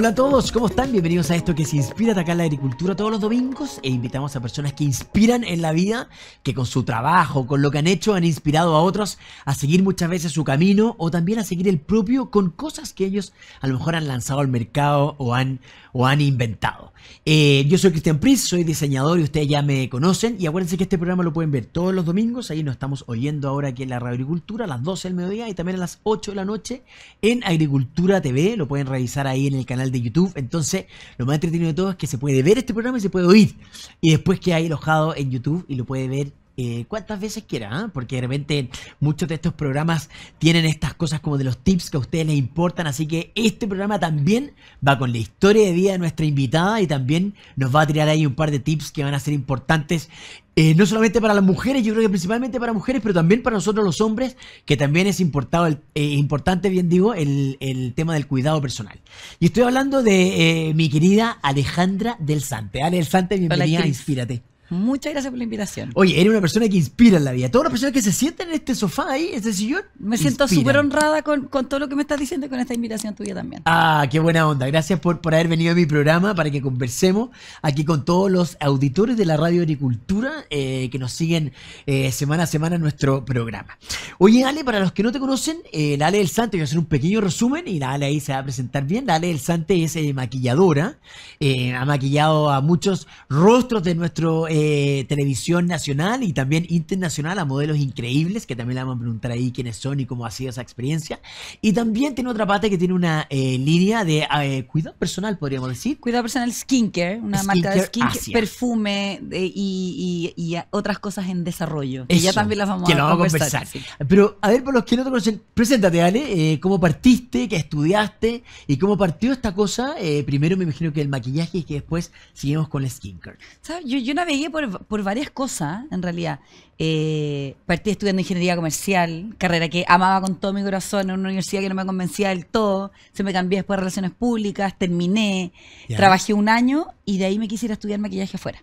Hola a todos, ¿cómo están? Bienvenidos a esto que se inspira a atacar la agricultura todos los domingos e invitamos a personas que inspiran en la vida, que con su trabajo, con lo que han hecho, han inspirado a otros a seguir muchas veces su camino o también a seguir el propio con cosas que ellos a lo mejor han lanzado al mercado o han, o han inventado. Eh, yo soy Cristian Pris, soy diseñador y ustedes ya me conocen y acuérdense que este programa lo pueden ver todos los domingos, ahí nos estamos oyendo ahora aquí en la Radio Agricultura a las 12 del mediodía y también a las 8 de la noche en Agricultura TV, lo pueden revisar ahí en el canal de YouTube. Entonces, lo más entretenido de todo es que se puede ver este programa y se puede oír. Y después que hay alojado en YouTube y lo puede ver eh, cuantas veces quiera, ¿ah? porque de repente muchos de estos programas tienen estas cosas como de los tips que a ustedes les importan, así que este programa también va con la historia de vida de nuestra invitada y también nos va a tirar ahí un par de tips que van a ser importantes eh, no solamente para las mujeres, yo creo que principalmente para mujeres, pero también para nosotros los hombres, que también es importado, eh, importante, bien digo, el, el, tema del cuidado personal. Y estoy hablando de eh, mi querida Alejandra del Sante. Ale del Sante, bienvenida, inspírate. Muchas gracias por la invitación. Oye, eres una persona que inspira en la vida. Todas las personas que se sientan en este sofá ahí, este sillón. Me siento súper honrada con, con, todo lo que me estás diciendo y con esta invitación tuya también. Ah, qué buena onda. Gracias por, por haber venido a mi programa para que conversemos aquí con todos los auditores de la Radio Agricultura eh, que nos siguen eh, semana a semana en nuestro programa. Oye, Ale, para los que no te conocen, eh, la Ale del Sante, voy a hacer un pequeño resumen y la Ale ahí se va a presentar bien. La Ale del Sante es eh, maquilladora. Ha maquillado a muchos rostros de nuestro eh, televisión nacional y también internacional a modelos increíbles, que también le vamos a preguntar ahí quiénes son y cómo ha sido esa experiencia. Y también tiene otra parte que tiene una eh, línea de eh, cuidado personal, podríamos decir. Cuidado personal skincare, una Skincare marca de skincare, Asia. perfume y, y- y otras cosas en desarrollo. Que ya Eso, también las vamos que a vamos a conversar. conversar. sí. Pero, a ver, por los que no te conocen, preséntate, Ale, eh, cómo partiste, qué estudiaste y cómo partió esta cosa. Eh, primero me imagino que el maquillaje y que después seguimos con el skincare. ¿Sabes? Yo, yo navegué por, por varias cosas, en realidad. Eh, partí estudiando ingeniería comercial, carrera que amaba con todo mi corazón, en una universidad que no me convencía del todo. Se me cambié después a relaciones públicas, terminé, trabajé un año y de ahí me quisiera estudiar maquillaje afuera.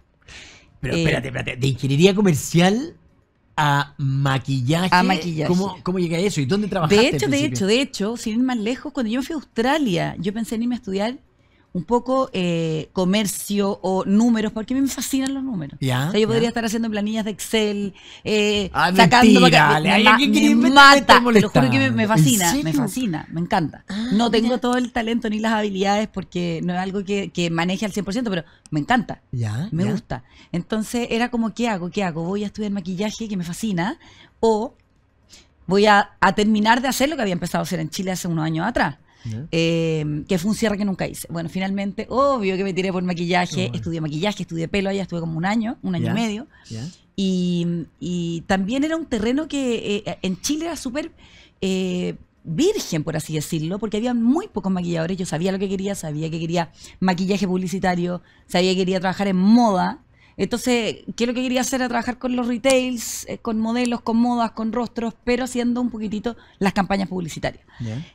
Pero Eh, espérate, espérate, de ingeniería comercial a maquillaje. A maquillaje. ¿Cómo, cómo llega a eso? ¿Y dónde trabajaste? De hecho, de hecho, de hecho, sin ir más lejos, cuando yo me fui a Australia, yo pensé en irme a estudiar un poco eh, comercio o números, porque a mí me fascinan los números. Ya, o sea, yo ya. podría estar haciendo planillas de Excel, eh, Ah, sacando... mentira, me, me ay, ma- ¿a qué quieres me inventarme mata, estar te lo juro que me, me fascina, me fascina, me encanta. Ah, no tengo todo el talento ni las habilidades porque no es algo que, que maneje al 100%, pero me encanta. Ya, Me gusta. Entonces era como, ¿qué hago? ¿Qué hago? ¿Voy a estudiar maquillaje que me fascina? ¿O voy a, a terminar de hacer lo que había empezado a hacer en Chile hace unos años atrás? Eh, que fue un cierre que nunca hice. Bueno, finalmente, obvio que me tiré por maquillaje, bueno. estudié maquillaje, estudié pelo allá, estuve como un año, un año y medio. Y también era un terreno que eh, en Chile era súper eh, virgen, por así decirlo, porque había muy pocos maquilladores. Yo sabía lo que quería, sabía que quería maquillaje publicitario, sabía que quería trabajar en moda. Entonces, ¿qué es lo que quería hacer? Era trabajar con los retails, eh, con modelos, con modas, con rostros, pero haciendo un poquitito las campañas publicitarias.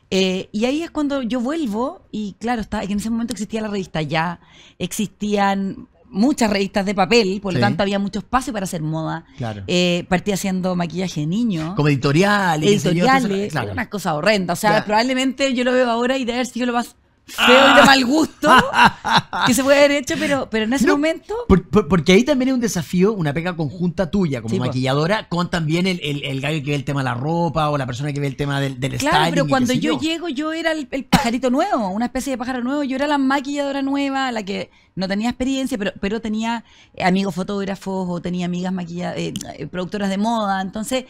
Eh, y ahí es cuando yo vuelvo y claro, está, en ese momento existía la revista Ya, existían muchas revistas de papel, por lo Sí. tanto había mucho espacio para hacer moda. Claro. Eh, partí haciendo maquillaje de niño, Como editoriales. yo, todo eso, editoriales, claro. una cosa horrenda. O sea, probablemente yo lo veo ahora y de haber sido lo más feo y de mal gusto que se puede haber hecho, pero, pero en ese No, momento Por- por- porque ahí también es un desafío, una pega conjunta tuya como Sí, maquilladora, con también el, el, el gallo que ve el tema de la ropa o la persona que ve el tema del, del Claro, styling. pero cuando yo, llego, yo era el, el pajarito nuevo, una especie de pájaro nuevo. Yo era la maquilladora nueva, la que no tenía experiencia, pero, pero tenía amigos fotógrafos o tenía amigas maquilla, eh, eh, productoras de moda. Entonces,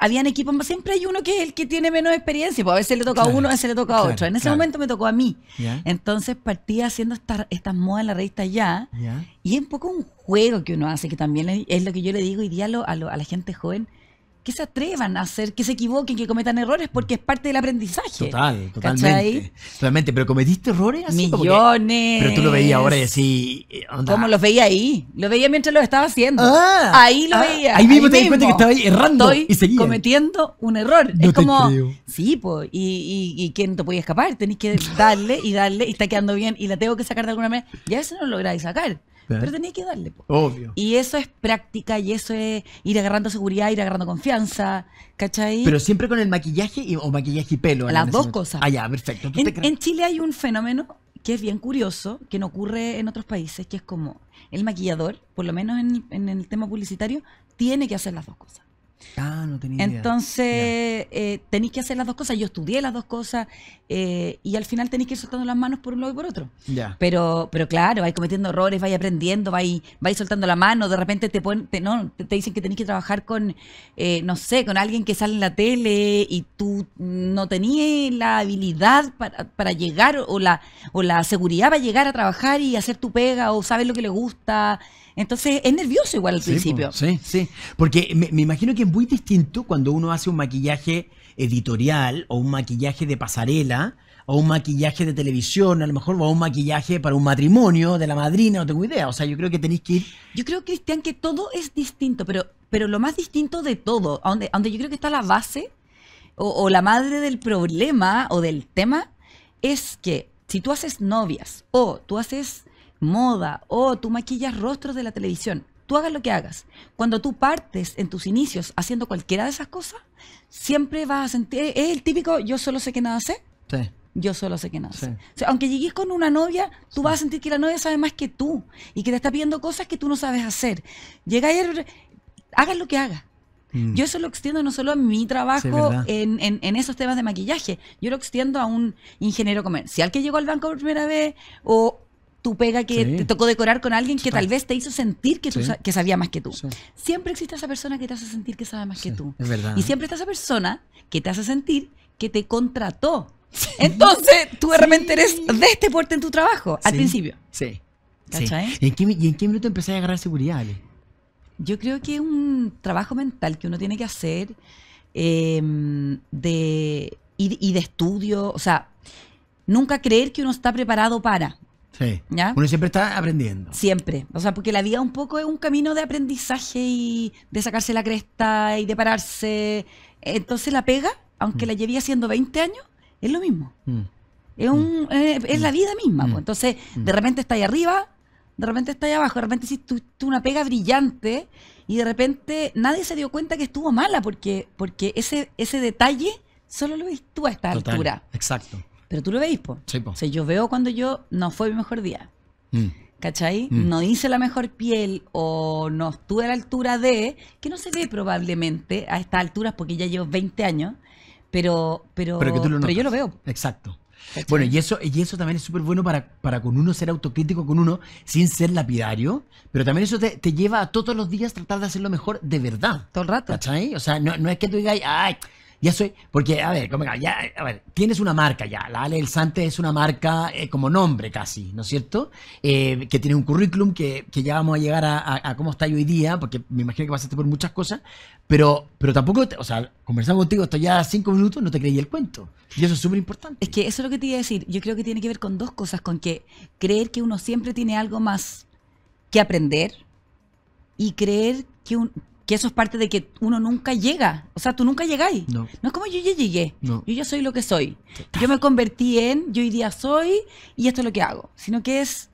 habían equipos, siempre hay uno que es el que tiene menos experiencia, pues a veces le toca Claro, a uno, a veces le toca a claro, otro. En ese claro. momento me tocó a mí. Entonces partí haciendo estas estas modas en la revista ya. Y es un poco un juego que uno hace, que también es- lo que yo le digo hoy día a lo- a la gente joven, que se atrevan a hacer, que se equivoquen, que cometan errores, porque es parte del aprendizaje. Total, ¿Cachai? totalmente. Totalmente, pero cometiste errores así que- Millones. Pero tú lo veías ahora y así. eh, onda- ¿Cómo los veía ahí? Lo veía mientras lo estaba haciendo. Ah, ahí lo ah, veía. ahí mismo te di cuenta que estaba ahí errando Estoy y seguía. cometiendo un error. No es como, creo. sí, pues, y, y, y no te podía escapar. Tenés que darle y darle y está quedando bien y la tengo que sacar de alguna manera. Y a veces no lo lográis sacar. Pero tenía que darle. po. Obvio. Y eso es práctica y eso es ir agarrando seguridad, ir agarrando confianza, ¿cachai? Pero siempre con el maquillaje y- o maquillaje y pelo. Las dos cosas. Ah, ya, perfecto. ¿Tú en, te en Chile hay un fenómeno que es bien curioso, que no ocurre en otros países, que es como el maquillador, por lo menos en, en el tema publicitario, tiene que hacer las dos cosas. Ah, no tenía idea. Entonces, eh, tenéis que hacer las dos cosas. Yo estudié las dos cosas eh, y al final tenéis que ir soltando las manos por un lado y por otro. Ya. Pero, pero claro, vais cometiendo errores, vais aprendiendo, vais, vais soltando la mano, de repente te ponen, te, no, te, te dicen que tenéis que trabajar con, eh, no sé, con alguien que sale en la tele y tú no tenías la habilidad para, para llegar o la, o la seguridad para llegar a trabajar y hacer tu pega o sabes lo que le gusta. Entonces es nervioso igual al Sí, principio. Sí, sí. Porque me, me imagino que es muy distinto cuando uno hace un maquillaje editorial o un maquillaje de pasarela o un maquillaje de televisión, a lo mejor, o un maquillaje para un matrimonio de la madrina, no tengo idea. O sea, yo creo que tenéis que ir. Yo creo, Cristian, que todo es distinto, pero, pero lo más distinto de todo, a donde, a donde yo creo que está la base o, o la madre del problema o del tema, es que si tú haces novias o tú haces moda o tú maquillas rostros de la televisión, tú hagas lo que hagas. Cuando tú partes en tus inicios haciendo cualquiera de esas cosas, siempre vas a sentir, es el típico yo solo sé que nada sé. Sí. Yo solo sé que nada sé. Sí. O sea, aunque llegues con una novia, tú vas a sentir que la novia sabe más que tú y que te está pidiendo cosas que tú no sabes hacer. Llega ayer, hagas lo que hagas. Mm. Yo eso lo extiendo no solo a mi trabajo en, en- en esos temas de maquillaje, yo lo extiendo a un ingeniero comercial que llegó al banco por primera vez o tu pega que Sí. te tocó decorar con alguien que tal vez te hizo sentir que, tú Sí. sa- que sabía más que tú. Sí. Siempre existe esa persona que te hace sentir que sabe más que tú. es verdad. Y siempre está esa persona que te hace sentir que te contrató. Entonces, tú de repente eres de este porte en tu trabajo, al principio. Sí. ¿Cachai? ¿Y, en qué, y en qué minuto empezáis a agarrar seguridad, Ale? Yo creo que es un trabajo mental que uno tiene que hacer eh, de, y, y de estudio. O sea, nunca creer que uno está preparado para. Sí. ¿Ya? Uno siempre está aprendiendo. Siempre. O sea, porque la vida un poco es un camino de aprendizaje y de sacarse la cresta y de pararse. Entonces la pega, aunque la llevé haciendo 20 años, es lo mismo. Mm. Es, un, eh, es la vida misma. Mm. pues. Entonces, de repente está ahí arriba, de repente está ahí abajo, de repente hiciste tú una pega brillante y de repente nadie se dio cuenta que estuvo mala porque, porque ese, ese detalle solo lo ves tú a esta Total. altura. Exacto. Pero tú lo veis, po. Sí, po. O sea, yo veo cuando yo no fue mi mejor día. Mm. ¿Cachai? Mm. No hice la mejor piel o no estuve a la altura de, que no se ve probablemente a estas alturas porque ya llevo 20 años, pero, pero, Pero que tú lo pero yo lo veo. Exacto. ¿cachai? Bueno, y eso, y eso también es súper bueno para, para con uno ser autocrítico con uno sin ser lapidario, pero también eso te, te lleva a todos los días tratar de hacerlo mejor de verdad. Todo el rato. ¿Cachai? O sea, no, no es que tú digas, ay, ya soy. Porque, a ver, como, ya, a ver, tienes una marca ya. La Ale del Sante es una marca eh, como nombre casi, ¿no es cierto? Eh, que tiene un currículum que, que ya vamos a llegar a, cómo está hoy día, porque me imagino que pasaste por muchas cosas, pero, pero tampoco, o sea, conversando contigo esto ya cinco minutos, no te creí el cuento. Y eso es súper importante. Es que eso es lo que te iba a decir. Yo creo que tiene que ver con dos cosas, con que creer que uno siempre tiene algo más que aprender y creer que, un- que eso es parte de que uno nunca llega. O sea, tú nunca llegáis. No. es como yo ya llegué. No. Yo ya soy lo que soy. Yo me convertí en, yo hoy día soy y esto es lo que hago. Sino que es,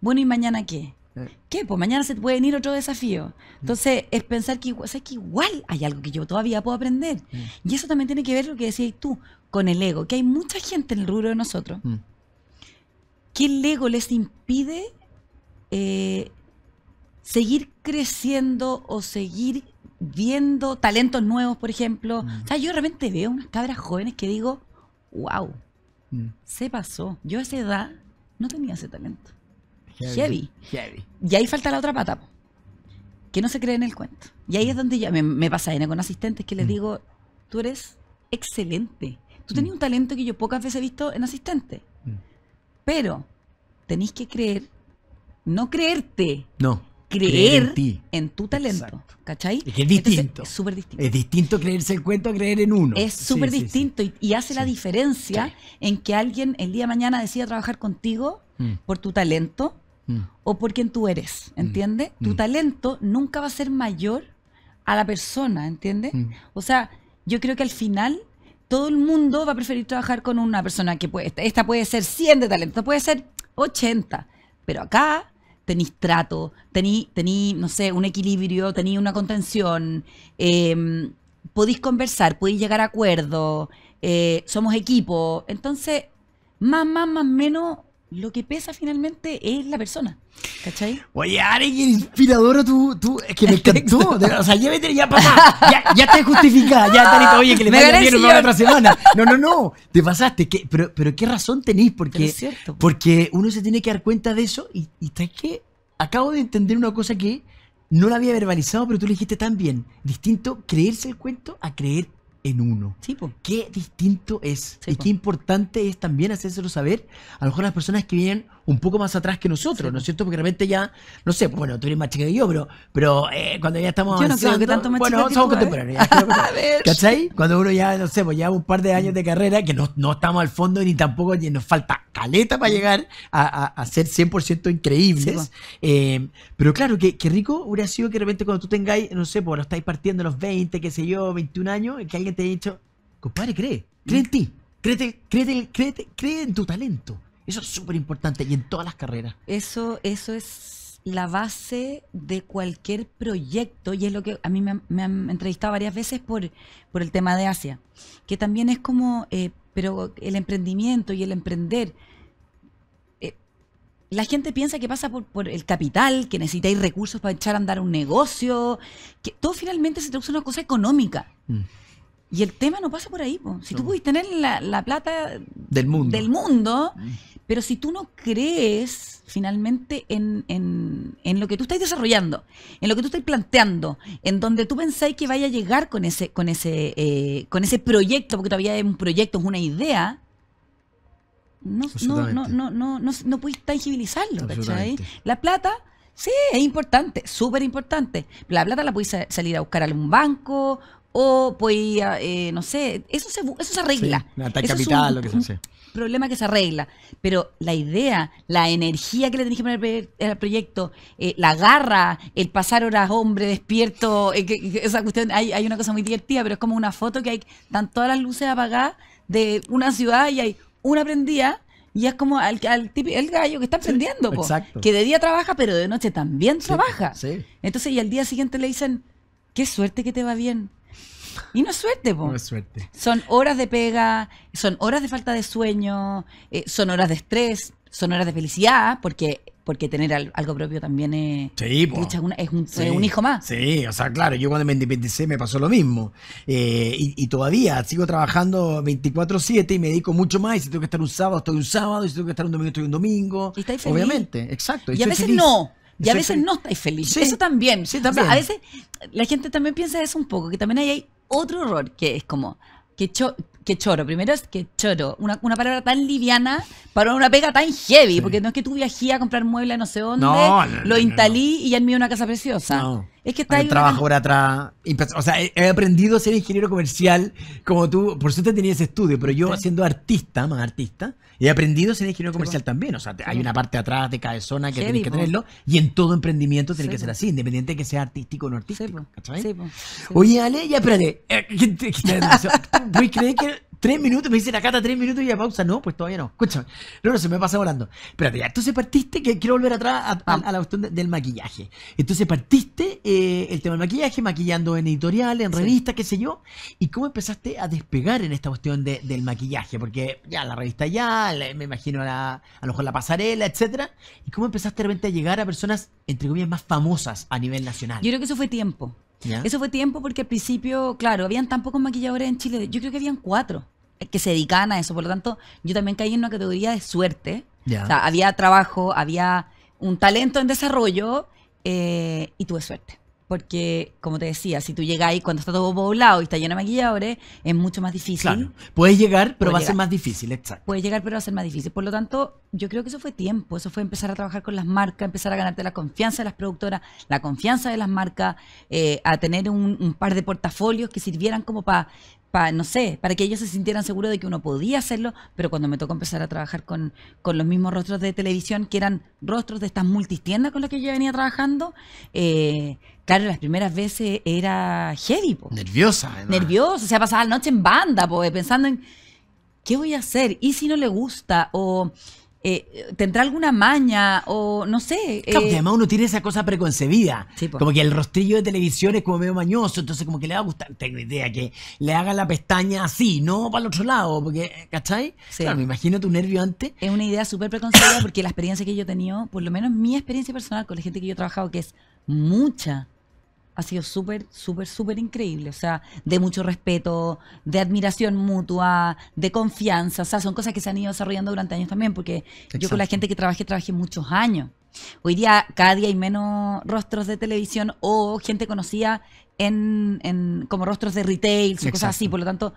bueno, ¿y mañana qué? Eh. ¿Qué? Pues mañana se puede venir otro desafío. Entonces, es pensar que, igual- ¿sabes que igual hay algo que yo todavía puedo aprender. Y eso también tiene que ver lo que decías tú, con el ego, que hay mucha gente en el rubro de nosotros Mm. que el ego les impide eh, seguir creciendo o seguir viendo talentos nuevos, por ejemplo. Mm. O sea, yo de repente veo unas cabras jóvenes que digo, wow, Mm. se pasó. Yo a esa edad no tenía ese talento. Heavy. Heavy. Y ahí falta la otra pata, po, que no se cree en el cuento. Y ahí es donde ya me, me pasa N con asistentes que les Mm. digo, tú eres excelente. Tú tenías un talento que yo pocas veces he visto en asistente. Mm. Pero tenéis que creer, no creerte, No. Creer, en ti. en tu talento. Exacto. ¿Cachai? Es que es Entonces, distinto. Es súper distinto. Es distinto creerse el cuento a creer en uno. Es Sí, súper sí, sí. distinto y, y hace la diferencia en que alguien el día de mañana decida trabajar contigo Mm. por tu talento Mm. o por quien tú eres, ¿entiendes? Tu Mm. talento nunca va a ser mayor a la persona, ¿entiendes? Mm. O sea, yo creo que al final todo el mundo va a preferir trabajar con una persona que puede, esta puede ser 100 de talento, puede ser 80, pero acá tenéis trato, tení, no sé, un equilibrio, tenéis una contención, eh, podéis conversar, podéis llegar a acuerdo, eh, somos equipo, entonces, más, más, más, menos, lo que pesa finalmente es la persona. ¿Cachai? Oye, Ari, qué inspiradora tú, tú, es que me encantó. O sea, ya vete, ya papá, ya, ya está justificada, ya Tarito, oye, que le vaya bien la otra semana. No, no, no, te pasaste, ¿qué? pero, pero qué razón tenéis, porque, es cierto, po. porque uno se tiene que dar cuenta de eso y, y ¿sabes qué? Acabo de entender una cosa que no la había verbalizado, pero tú le dijiste tan bien. Distinto creerse el cuento a creer en uno. Sí, po. Qué distinto es Sí, y qué importante es también hacérselo saber a lo mejor las personas que vienen un poco más atrás que nosotros, Sí, ¿no es cierto? Porque de repente ya, no sé, pues, bueno, tú eres más chica que yo, pero, pero eh, cuando ya estamos Yo no creo que tanto más bueno, chica somos ¿eh? contemporáneos. ver. ¿Cachai? Cuando uno ya, no sé, pues ya un par de años de carrera, que no, no estamos al fondo ni tampoco ni nos falta caleta para llegar a, a- a ser 100% increíbles. Sí, po. Eh, pero claro, que, que rico hubiera sido que de repente cuando tú tengáis, no sé, pues lo estáis partiendo a los 20, qué sé yo, 21 años, que alguien te haya dicho, compadre, cree, cree en ti, créete, créete, créete, cree en tu talento. Eso es súper importante y en todas las carreras. Eso, eso es la base de cualquier proyecto y es lo que a mí me, han- me han entrevistado varias veces por, por el tema de Asia, que también es como, eh, pero el emprendimiento y el emprender, eh, la gente piensa que pasa por, por el capital, que necesitáis recursos para echar a andar un negocio, que todo finalmente se traduce en una cosa económica. Mm. Y el tema no pasa por ahí. po. Si tú No. pudiste tener la, la plata Del mundo. del mundo, Mm. Pero si tú no crees finalmente en, en- en lo que tú estás desarrollando, en lo que tú estás planteando, en donde tú pensáis que vaya a llegar con ese, con ese, eh, con ese proyecto, porque todavía es un proyecto, es una idea, no, no, no, no, no, no, no puedes tangibilizarlo, ¿cachai? La plata, sí, es importante, súper importante. La plata la puedes sa- salir a buscar a algún banco o puedes, eh, no sé, eso se, eso se arregla. Sí, es capital, un- lo que se un hace. Problema que se arregla. Pero la idea, la energía que le tenés que poner al proyecto, eh, la garra, el pasar horas hombre despierto, eh, que- que esa cuestión, hay, hay una cosa muy divertida, pero es como una foto que hay, están todas las luces apagadas de una ciudad y hay una prendida. Y es como al, al tipi- el gallo que está prendiendo, po, que de día trabaja, pero de noche también Sí, trabaja. Sí. Entonces, y al día siguiente le dicen, qué suerte que te va bien. Y no es suerte, po. No es suerte. Son horas de pega, son horas de falta de sueño, eh, son horas de estrés, son horas de felicidad, porque, porque tener al- algo propio también es, Sí, es, un, Sí. es un hijo más. Sí, o sea, claro, yo cuando me independicé me pasó lo mismo. Eh, y, y todavía sigo trabajando 24-7 y me dedico mucho más. Y si tengo que estar un sábado, estoy un sábado. Y si tengo que estar un domingo, estoy un domingo. Y estáis feliz. Obviamente, exacto. Y a veces feliz. no. Y a veces feliz. no estáis feliz. Sí. Eso también. Sí, O sea, también. a veces la gente también piensa eso un poco, que también ahí hay otro error, que es como, que, cho- que choro. Primero es que choro, una, una palabra tan liviana para una pega tan heavy, Sí. porque no es que tú viají a comprar muebles a no sé dónde, No, no, lo no, instalí y ya envié una casa preciosa. Es que está ahí trabajo por atrás. O sea, he, aprendido a ser ingeniero comercial como tú. Por suerte tenía ese estudio, pero yo Sí. siendo artista, más artista, he aprendido a ser ingeniero comercial también. O sea, hay una parte atrás de cada zona que tienes que tenerlo. Y en todo emprendimiento tiene que ser así, independiente de que sea artístico o no artístico. Oye, Ale, ya espérate. Eh, ¿qué te- qué te- ¿Puedes creer que tres minutos? Me dicen acá está tres minutos y ya pausa. No, pues todavía no. Escúchame. No, no, se me pasa volando. Espérate, ya. Entonces partiste, que quiero volver atrás a, a- a la cuestión de- del maquillaje. Entonces partiste eh, el tema del maquillaje, maquillando en editoriales, en Sí. revistas, qué sé yo. ¿Y cómo empezaste a despegar en esta cuestión de- del maquillaje? Porque ya la revista ya, la- me imagino la, a lo mejor la pasarela, etcétera. ¿Y cómo empezaste de repente a llegar a personas, entre comillas, más famosas a nivel nacional? Yo creo que eso fue tiempo. ¿Ya? Eso fue tiempo porque al principio, claro, habían tan pocos maquilladores en Chile. Yo creo que habían cuatro que se dedicaban a eso. Por lo tanto, yo también caí en una categoría de suerte. O sea, había trabajo, había un talento en desarrollo eh, y tuve suerte. Porque, como te decía, si tú llegas ahí cuando está todo poblado y está lleno de maquilladores, es mucho más difícil. Claro. Puedes llegar, pero Puedes va a ser más difícil, exacto. Puede llegar, pero va a ser más difícil. Por lo tanto, yo creo que eso fue tiempo. Eso fue empezar a trabajar con las marcas, empezar a ganarte la confianza de las productoras, la confianza de las marcas, eh, a tener un, un par de portafolios que sirvieran como para, no sé, para que ellos se sintieran seguros de que uno podía hacerlo. Pero cuando me tocó empezar a trabajar con, con los mismos rostros de televisión, que eran rostros de estas multistiendas con las que yo venía trabajando, eh, claro, las primeras veces era heavy, po Nerviosa. además. nervioso, o sea, pasaba la noche en banda, pues, pensando en qué voy a hacer y si no le gusta o eh, ¿tendrá alguna maña o no sé? Claro, porque eh, además uno tiene esa cosa preconcebida. Sí, como que el rostrillo de televisión es como medio mañoso, entonces como que le va a gustar, tengo idea, que le hagan la pestaña así, no para el otro lado, porque, ¿cachai? Sí. Claro, me imagino tu nervio antes. es una idea súper preconcebida porque la experiencia que yo he tenido, por lo menos mi experiencia personal con la gente que yo he trabajado, que es mucha, ha sido súper, súper, súper increíble. O sea, de mucho respeto, de admiración mutua, de confianza. O sea, son cosas que se han ido desarrollando durante años también, porque yo con la gente que trabajé, trabajé muchos años. Hoy día, cada día hay menos rostros de televisión o gente conocida en, en- como rostros de retail, o cosas así. Por lo tanto,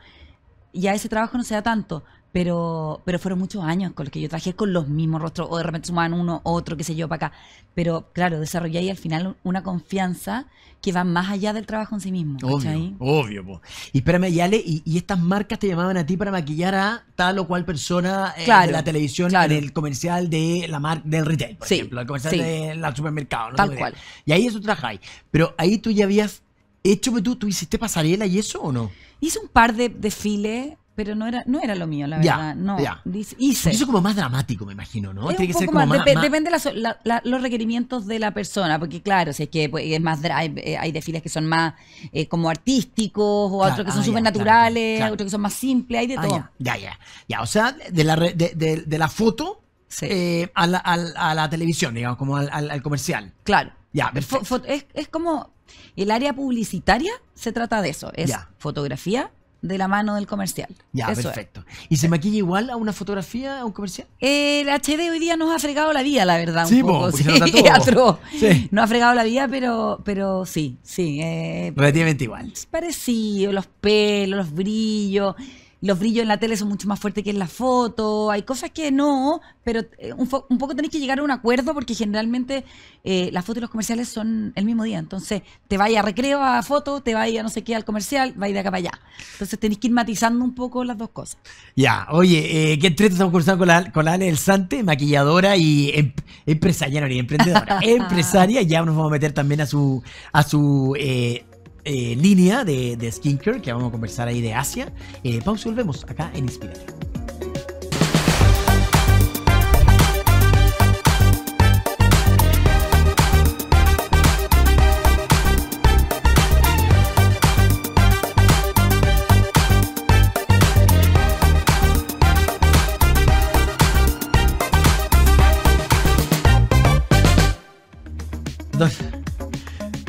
ya ese trabajo no se da tanto, pero, pero fueron muchos años con los que yo trabajé con los mismos rostros, o de repente sumaban uno, otro, qué sé yo, para acá. Pero claro, desarrollé ahí al final una confianza que va más allá del trabajo en sí mismo. ¿cachai? Obvio, obvio. po. Y espérame, Yale, y, y estas marcas te llamaban a ti para maquillar a tal o cual persona eh, Claro, de la televisión claro. en el comercial de la marca del retail, por Sí, ejemplo, el comercial sí. del supermercado. no Tal cual. Y ahí eso trabajáis. Pero ahí tú ya habías hecho, pero tú, tú hiciste pasarela y eso o no? Hice un par de desfiles, pero no era, no era lo mío, la Ya, verdad. no, ya. Hice. Eso es como más dramático, me imagino, ¿no? Es Tiene que ser como más, más. depe- más- depende de la la- los requerimientos de la persona, porque claro, si es que pues, es más hay, eh, hay desfiles que son más eh, como artísticos, o Claro, otros que ah, son ya, súper claro, naturales, claro. otros que son más simples, hay de Ah, todo. ya, ya, ya. Ya, o sea, de la, re- de, de- de la foto Sí. eh, a, la, al- a la televisión, digamos, como al, al- al comercial. Claro. Ya, perfecto. fo- es, es como el área publicitaria se trata de eso, es Ya. fotografía de la mano del comercial. Ya, Eso es. perfecto. ¿Y se maquilla igual a una fotografía, a un comercial? El HD hoy día nos ha fregado la vida, la verdad, Sí, un po, poco. sí. Sí. Nos ha fregado la vida, pero, pero sí, sí. eh, Relativamente igual. es parecido, los pelos, los brillos. Los brillos en la tele son mucho más fuertes que en la foto. Hay cosas que no, pero eh, un, poco tenéis que llegar a un acuerdo porque generalmente eh, las fotos y los comerciales son el mismo día. Entonces, te vaya a recreo a foto, te vaya a no sé qué al comercial, vais de acá para allá. Entonces, tenéis que ir matizando un poco las dos cosas. Ya, oye, eh, qué entrete estamos conversando con la, con la Ale del Sante, maquilladora y em- empresaria, no, ni emprendedora, empresaria. Ya nos vamos a meter también a su, a su eh, eh, línea de, de skincare, que vamos a conversar ahí de Asia. Eh, pausa y volvemos acá en Inspírate.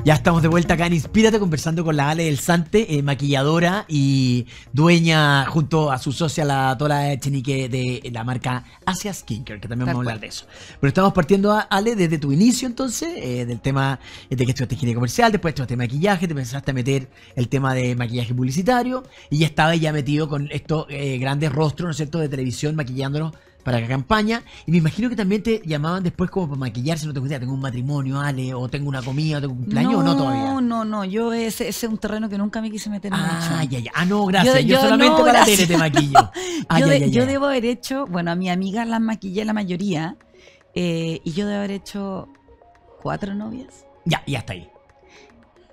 Ya estamos de vuelta acá en Inspírate conversando con la Ale del Sante, eh, maquilladora y dueña junto a su socia, la Tola Echenique de la marca Asia Skincare, que también Tal vamos a hablar de eso. Pero estamos partiendo, a- Ale, desde tu inicio entonces, eh, del tema de que estudiaste ingeniería comercial, después estudiaste maquillaje, te empezaste a meter el tema de maquillaje publicitario y ya estabas ya metido con estos eh, grandes rostros, ¿no es cierto?, de televisión maquillándonos para la campaña. Y me imagino que también te llamaban después como para maquillarse, no tengo idea, tengo un matrimonio, Ale, o tengo una comida, o tengo un cumpleaños, o no todavía. No, no, no. Yo ese, ese es un terreno que nunca me quise meter Ah, mucho. ya, ya. Ah, no, gracias. Yo, Yo- yo solamente no, para la gracias. tele te maquillo. Ah, yo, ya, de- ya, yo ya. debo haber hecho, bueno, a mi amiga las maquillé la mayoría, eh, y yo debo haber hecho cuatro novias. Ya, ya está ahí.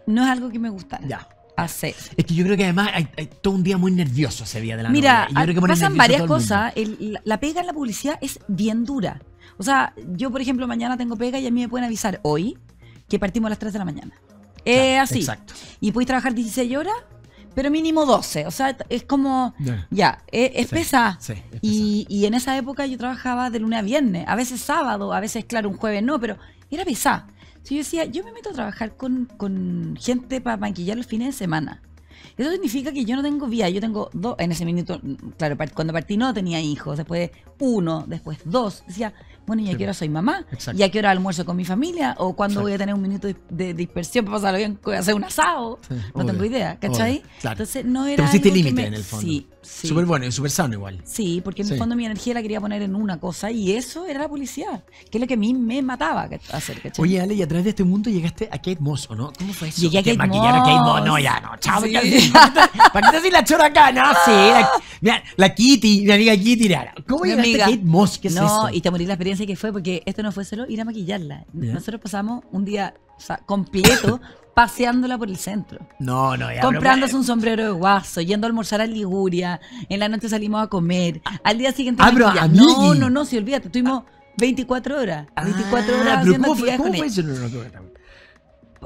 No es algo que me gustara Ya. Hacer. Es que yo creo que además hay, hay todo un día muy nervioso ese día de la Mira, yo creo que pone pasan varias el cosas. El- la, pega en la publicidad es bien dura. O sea, yo, por ejemplo, mañana tengo pega y a mí me pueden avisar hoy que partimos a las 3 de la mañana. Es Claro, así. Exacto. Y puedes trabajar 16 horas, pero mínimo 12. O sea, es como, Ya. ya, es, es Sí, pesada. sí, es Y, y en esa época yo trabajaba de lunes a viernes, a veces sábado, a veces, claro, un jueves no, pero era pesada. Entonces yo decía, yo me meto a trabajar con, con gente para maquillar los fines de semana. Eso significa que yo no tengo vida, yo tengo dos, en ese minuto, claro, cuando partí no tenía hijos, después uno, después dos. Decía, bueno, ¿y a qué hora soy mamá? exacto. ¿Y a qué hora almuerzo con mi familia? ¿O cuándo Exacto. voy a tener un minuto de, dispersión para pasarlo bien, voy a hacer un asado? Sí, no obvio, tengo idea, ¿cachai? obvio, claro. Entonces no Te era pusiste algo que límite me- en el fondo. Sí, sí. Súper bueno y súper sano igual. Sí, porque en Sí. el fondo mi energía la quería poner en una cosa y eso era la publicidad, que es lo que a mí me mataba hacer, ¿cachai? Oye, Ale, y a través de este mundo llegaste a Kate Moss, ¿o no? ¿Cómo fue eso? Llegué a Kate maquillar a Kate Moss. Moss. No, ya, no. Chao, Sí. ¿Para qué te la chora acá? No, sí. La, mira, la Kitty, mi amiga Kitty. ¿Cómo Mi llegaste amiga. a Kate Moss? ¿Qué es no, eso? y te morí la experiencia que fue porque esto no fue solo ir a maquillarla. Nosotros pasamos un día o sea, completo paseándola por el centro. No, no, ya. comprándose un sombrero de guaso, yendo a almorzar a Liguria, en la noche salimos a comer, al día siguiente Ah, pero amigui. No, no, no, si olvídate, estuvimos 24 horas, 24 Ah, horas pero haciendo ¿cómo fue, actividades cómo con fue ella. eso? No, no, no, no.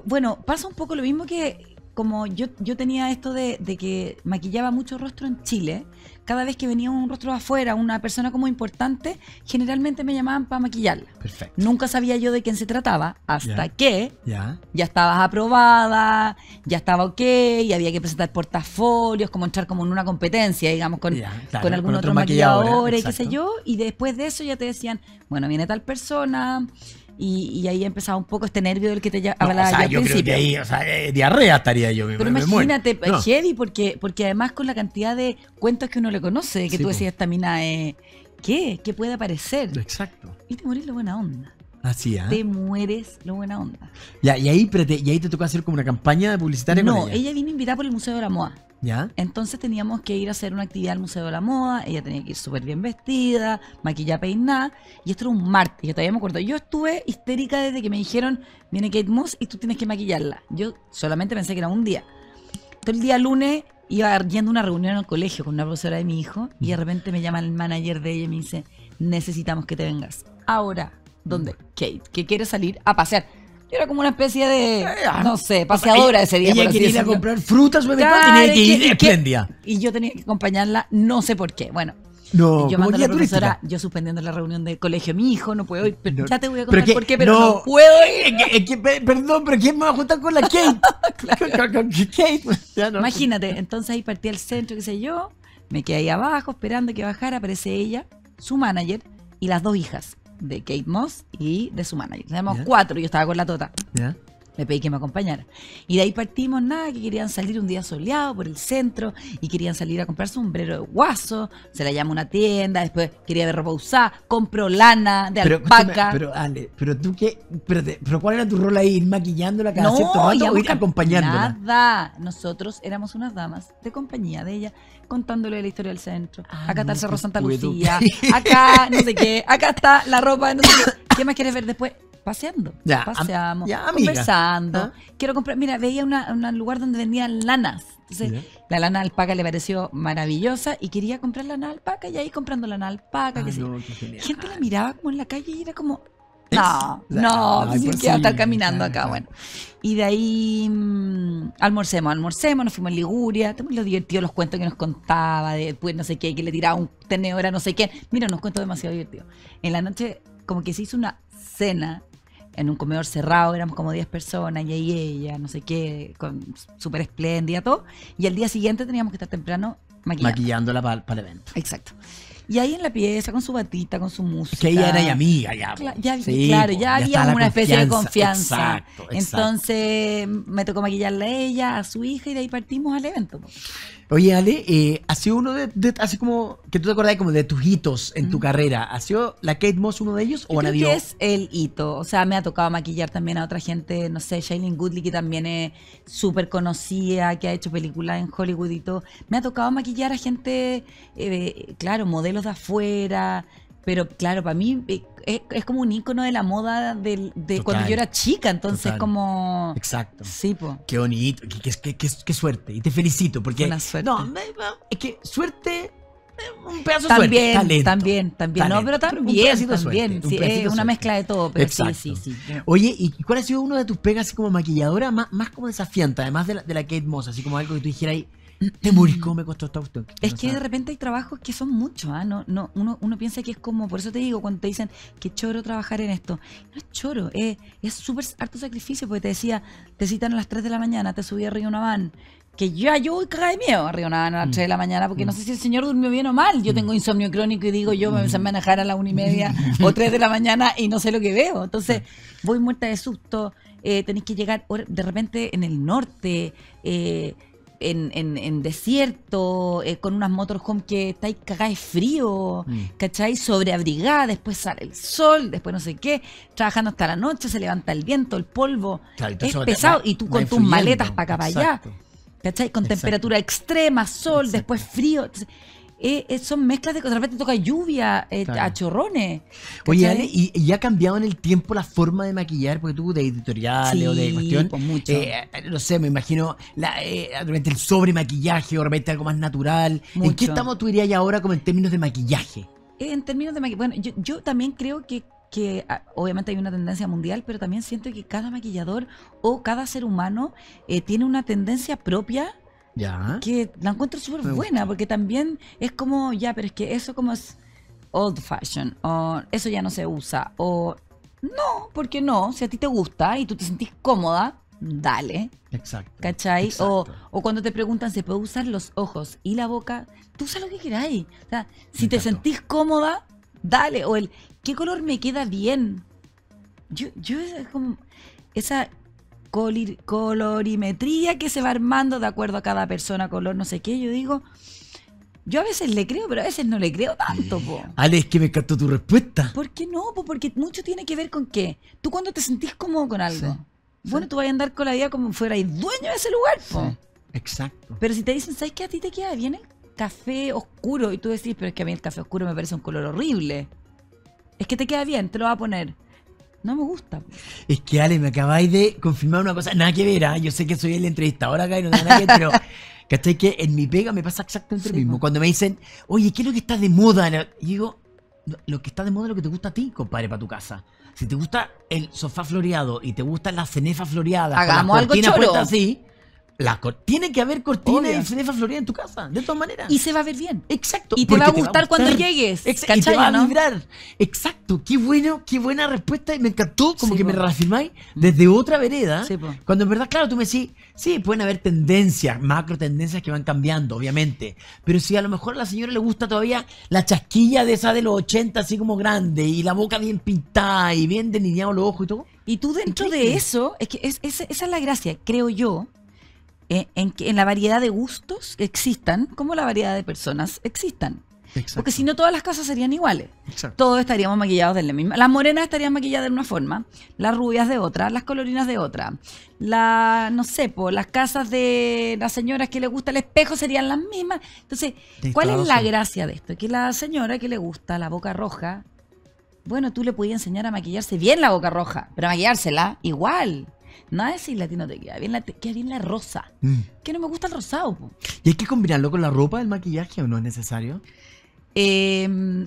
Bueno, pasa un poco lo mismo que como yo, yo tenía esto de, de que maquillaba mucho rostro en Chile, cada vez que venía un rostro de afuera, una persona como importante, generalmente me llamaban para maquillarla. Perfecto. Nunca sabía yo de quién se trataba, hasta que Ya. ya estabas aprobada, ya estaba ok, y había que presentar portafolios, como entrar como en una competencia, digamos, con, claro, con algún con otro maquillador y qué sé yo, y después de eso ya te decían, bueno, viene tal persona, y, y ahí empezaba un poco este nervio del que te ya- No, hablaba o sea, al yo creo principio. que ahí, o sea, eh, diarrea estaría yo. me- Pero me imagínate, No. heavy, porque, porque además con la cantidad de cuentos que uno le conoce, que Sí, tú decías, esta mina, eh, ¿qué? ¿Qué puede aparecer? Exacto. Y te morís lo buena onda. Así, ¿ah? Te mueres lo buena onda. Ya, y ahí, pero te- y ahí te tocó hacer como una campaña publicitaria No, con ella. ella vino invitada por el Museo de la Moda. ¿Ya? Entonces teníamos que ir a hacer una actividad al Museo de la Moda, ella tenía que ir súper bien vestida, maquillada, peinada, y esto era un martes, yo todavía me acuerdo. Yo estuve histérica desde que me dijeron, viene Kate Moss y tú tienes que maquillarla. Yo solamente pensé que era un día. Todo el día lunes iba yendo a una reunión en el colegio con una profesora de mi hijo, y de repente me llama el manager de ella y me dice, necesitamos que te vengas. Ahora, ¿dónde? Kate, que quiere salir a pasear. Yo era como una especie de, no sé, paseadora ese día. Ella por así quería ir a decirlo. comprar frutas, supermercado, Claro, tenía que y ir que- y que- espléndida. Y yo tenía que acompañarla, no sé por qué. Bueno, No, yo como mando a guía la profesora, turística. yo suspendiendo la reunión del colegio, mi hijo no puedo ir, pero No, ya te voy a pero contar que- por qué, pero no. no, puedo ir. Es que- es que, pe- perdón, pero ¿quién me va a juntar con la Kate? con, con- con Kate. Ya no. Imagínate, entonces ahí partí al centro, qué sé yo, me quedé ahí abajo esperando que bajara, aparece ella, su manager y las dos hijas de Kate Moss y de su manager. Ya. cuatro, yo estaba con la tota. ¿Ya? Le pedí que me acompañara. Y de ahí partimos, nada, que querían salir un día soleado por el centro y querían salir a comprar sombrero de guaso. Se la llama una tienda, después quería ver ropa usada, compró lana de Pero, alpaca. pero Ale, pero tú qué, espérate, pero ¿cuál era tu rol ahí? ¿Ir maquillándola cada cierto rato o ir acompañándola? Nada. Nosotros éramos unas damas de compañía de ella, contándole la historia del centro. Ah, acá está el Cerro Santa. Lucía. Acá, no sé qué. Acá está la ropa, no sé qué. ¿Qué más quieres ver después? Paseando. Ya, am- Paseamos. ya, conversando. Ah. Quiero comprar. Mira, veía un lugar donde vendían lanas. Entonces, la lana alpaca le pareció maravillosa y quería comprar lana alpaca y ahí comprando lana alpaca. Ah, yo. no. Gente la miraba como en la calle y era como, no, no, no, pues sí, que estar caminando claro, acá, claro. bueno. Y de ahí mm, almorcemos, almorcemos, nos fuimos a Liguria, tenemos lo divertido, los cuentos que nos contaba, de después no sé qué, que le tiraba un tenedor a no sé qué. Mira, nos cuentos demasiado divertidos. En la noche, como que se hizo una cena en un comedor cerrado, éramos como 10 personas, y ahí ella, no sé qué, con súper espléndida, todo. Y al día siguiente teníamos que estar temprano maquillando. Maquillándola para el evento. Exacto. Y ahí en la pieza, con su batita, con su música. Que ella era ya amiga, ya. Cla- po. ya, Sí, claro, ya, había una especie de confianza. Exacto, exacto. Entonces me tocó maquillarla a ella, a su hija, y de ahí partimos al evento. Oye, Ale, eh, ha sido uno de, de- así como, que tú te acordás como de tus hitos en tu Mm. carrera. ¿Ha sido la Kate Moss uno de ellos o Yo creo que es el hito. O sea, me ha tocado maquillar también a otra gente, no sé, Shailene Goodley, que también es súper conocida, que ha hecho películas en Hollywood y todo. Me ha tocado maquillar a gente, eh, claro, modelos de afuera. Pero claro, para mí eh, es, es como un ícono de la moda de, Total. cuando yo era chica. Entonces, Total. como. Exacto. Sí, po. Qué bonito, qué, qué, qué- qué- suerte. Y te felicito porque... Una suerte. No, es que suerte, eh, un pedazo de También, suerte. Talento. también, también. No, Talento. pero también, de también. suerte, un sí, pedacito es de una suerte. mezcla de todo, pero sí, Exacto. sí, sí. Oye, ¿y cuál ha sido uno de tus pegas así como maquilladora más, más como desafiante, además de la, de la Kate Moss? Así como algo que tú dijeras ahí, te ¿cómo me costó esta cuestión? Es que de repente hay trabajos que son muchos, ¿ah? no, no, uno, uno piensa que es como, por eso te digo, cuando te dicen que choro trabajar en esto, no es choro, es es súper harto sacrificio, porque te decía, te citan a las 3 de la mañana, te subí arriba una van, que ya yo voy cagada de miedo arriba una van a las Mm. 3 de la mañana, porque no Mm. sé si el señor durmió bien o mal, yo tengo insomnio crónico y digo, yo me empecé a manejar a las 1 y media o 3 de la mañana y no sé lo que veo, entonces voy muerta de susto, eh, tenéis que llegar de repente en el norte, eh, en, en- en desierto, eh, con unas motorhome que estáis cagadas de frío, Mm. ¿cachai? Sobreabrigada, después sale el sol, después no sé qué, trabajando hasta la noche, se levanta el viento, el polvo, Claro, es pesado, va- y tú con tus maletas para acá, para allá. ¿Cachai? Con Exacto. temperatura extrema, sol, Exacto. después frío. Entonces, eh, eh, son mezclas de cosas. De repente toca lluvia, eh, Claro. a chorrones. Oye, ¿y, y ha cambiado en el tiempo la forma de maquillar? Porque tú de editoriales o de cuestión. pues, mucho. eh, no sé, me imagino la, eh, de repente el sobre maquillaje o de repente algo más natural. ¿En Mucho. qué estamos, tú dirías ahora como en términos de maquillaje? En términos de maquillaje, bueno, yo, yo también creo que, que ah, obviamente hay una tendencia mundial, pero también siento que cada maquillador o cada ser humano eh, tiene una tendencia propia Ya. que la encuentro súper buena, porque también es como, ya, pero es que eso como es old fashion, o eso ya no se usa, o no, porque no, si a ti te gusta y tú te sentís cómoda, dale, Exacto. ¿cachai? O, o cuando te preguntan, ¿se puede usar los ojos y la boca? Tú usas lo que queráis. O sea, si Me te encantó. sentís cómoda, dale. O el, ¿qué color me queda bien? Yo, yo es como esa colir- colorimetría que se va armando de acuerdo a cada persona, color, no sé qué. Yo digo, yo a veces le creo, pero a veces no le creo tanto, po. Ale, es que me encantó tu respuesta. ¿Por qué no? Po? Porque mucho tiene que ver con qué. Tú cuando te sentís cómodo con algo. Sí, Bueno, sí. tú vas a andar con la vida como fuera dueño de ese lugar, po. Sí, Exacto. Pero si te dicen, ¿sabes qué? A ti te queda bien el café oscuro. Y tú decís, pero es que a mí el café oscuro me parece un color horrible. Es que te queda bien, te lo va a poner. No me gusta. Es que Ale, me acabáis de confirmar una cosa, nada que ver, ¿ah? yo sé que soy el entrevistador acá y no tengo nada que ver, pero ¿cachai? Que en mi pega me pasa exactamente lo mismo. Cuando me dicen, oye, ¿qué es lo que está de moda? Y digo, "No, lo que está de moda es lo que te gusta a ti, compadre, para tu casa. Si te gusta el sofá floreado y te gustan las cenefas floreadas, Hagamos con las algo choro. puestas así, la tiene que haber cortinas Obvio. y cenefas floreadas en tu casa, de todas maneras. Y se va a ver bien. Exacto. y te va a gustar cuando llegues, Ex- y te ¿cachai, va a vibrar. Exacto. Qué bueno, qué buena respuesta. Y me encantó como Sí, que me reafirmáis desde otra vereda. Sí, cuando en verdad, claro, tú me decís, sí, pueden haber tendencias, macro tendencias que van cambiando, obviamente. Pero si a lo mejor a la señora le gusta todavía la chasquilla de esa de los 80, así como grande, y la boca bien pintada y bien delineado los ojos y todo. Y tú dentro de eso, es que es, es- esa es la gracia, creo yo, eh, en la variedad de gustos que existan, como la variedad de personas existan. Porque si no, todas las casas serían iguales. Exacto. Todos estaríamos maquillados de la misma. Las morenas estarían maquilladas de una forma, las rubias de otra, las colorinas de otra. La, no sé, po, las casas de las señoras que les gusta el espejo serían las mismas. Entonces, ¿cuál es la gracia de esto? Que la señora que le gusta la boca roja, bueno, tú le podías enseñar a maquillarse bien la boca roja, pero a maquillársela igual. Nada de decirle a ti no te queda bien, la, te queda bien la rosa. Mm. Que no me gusta el rosado, po. ¿Y hay que combinarlo con la ropa del maquillaje o no es necesario? Eh,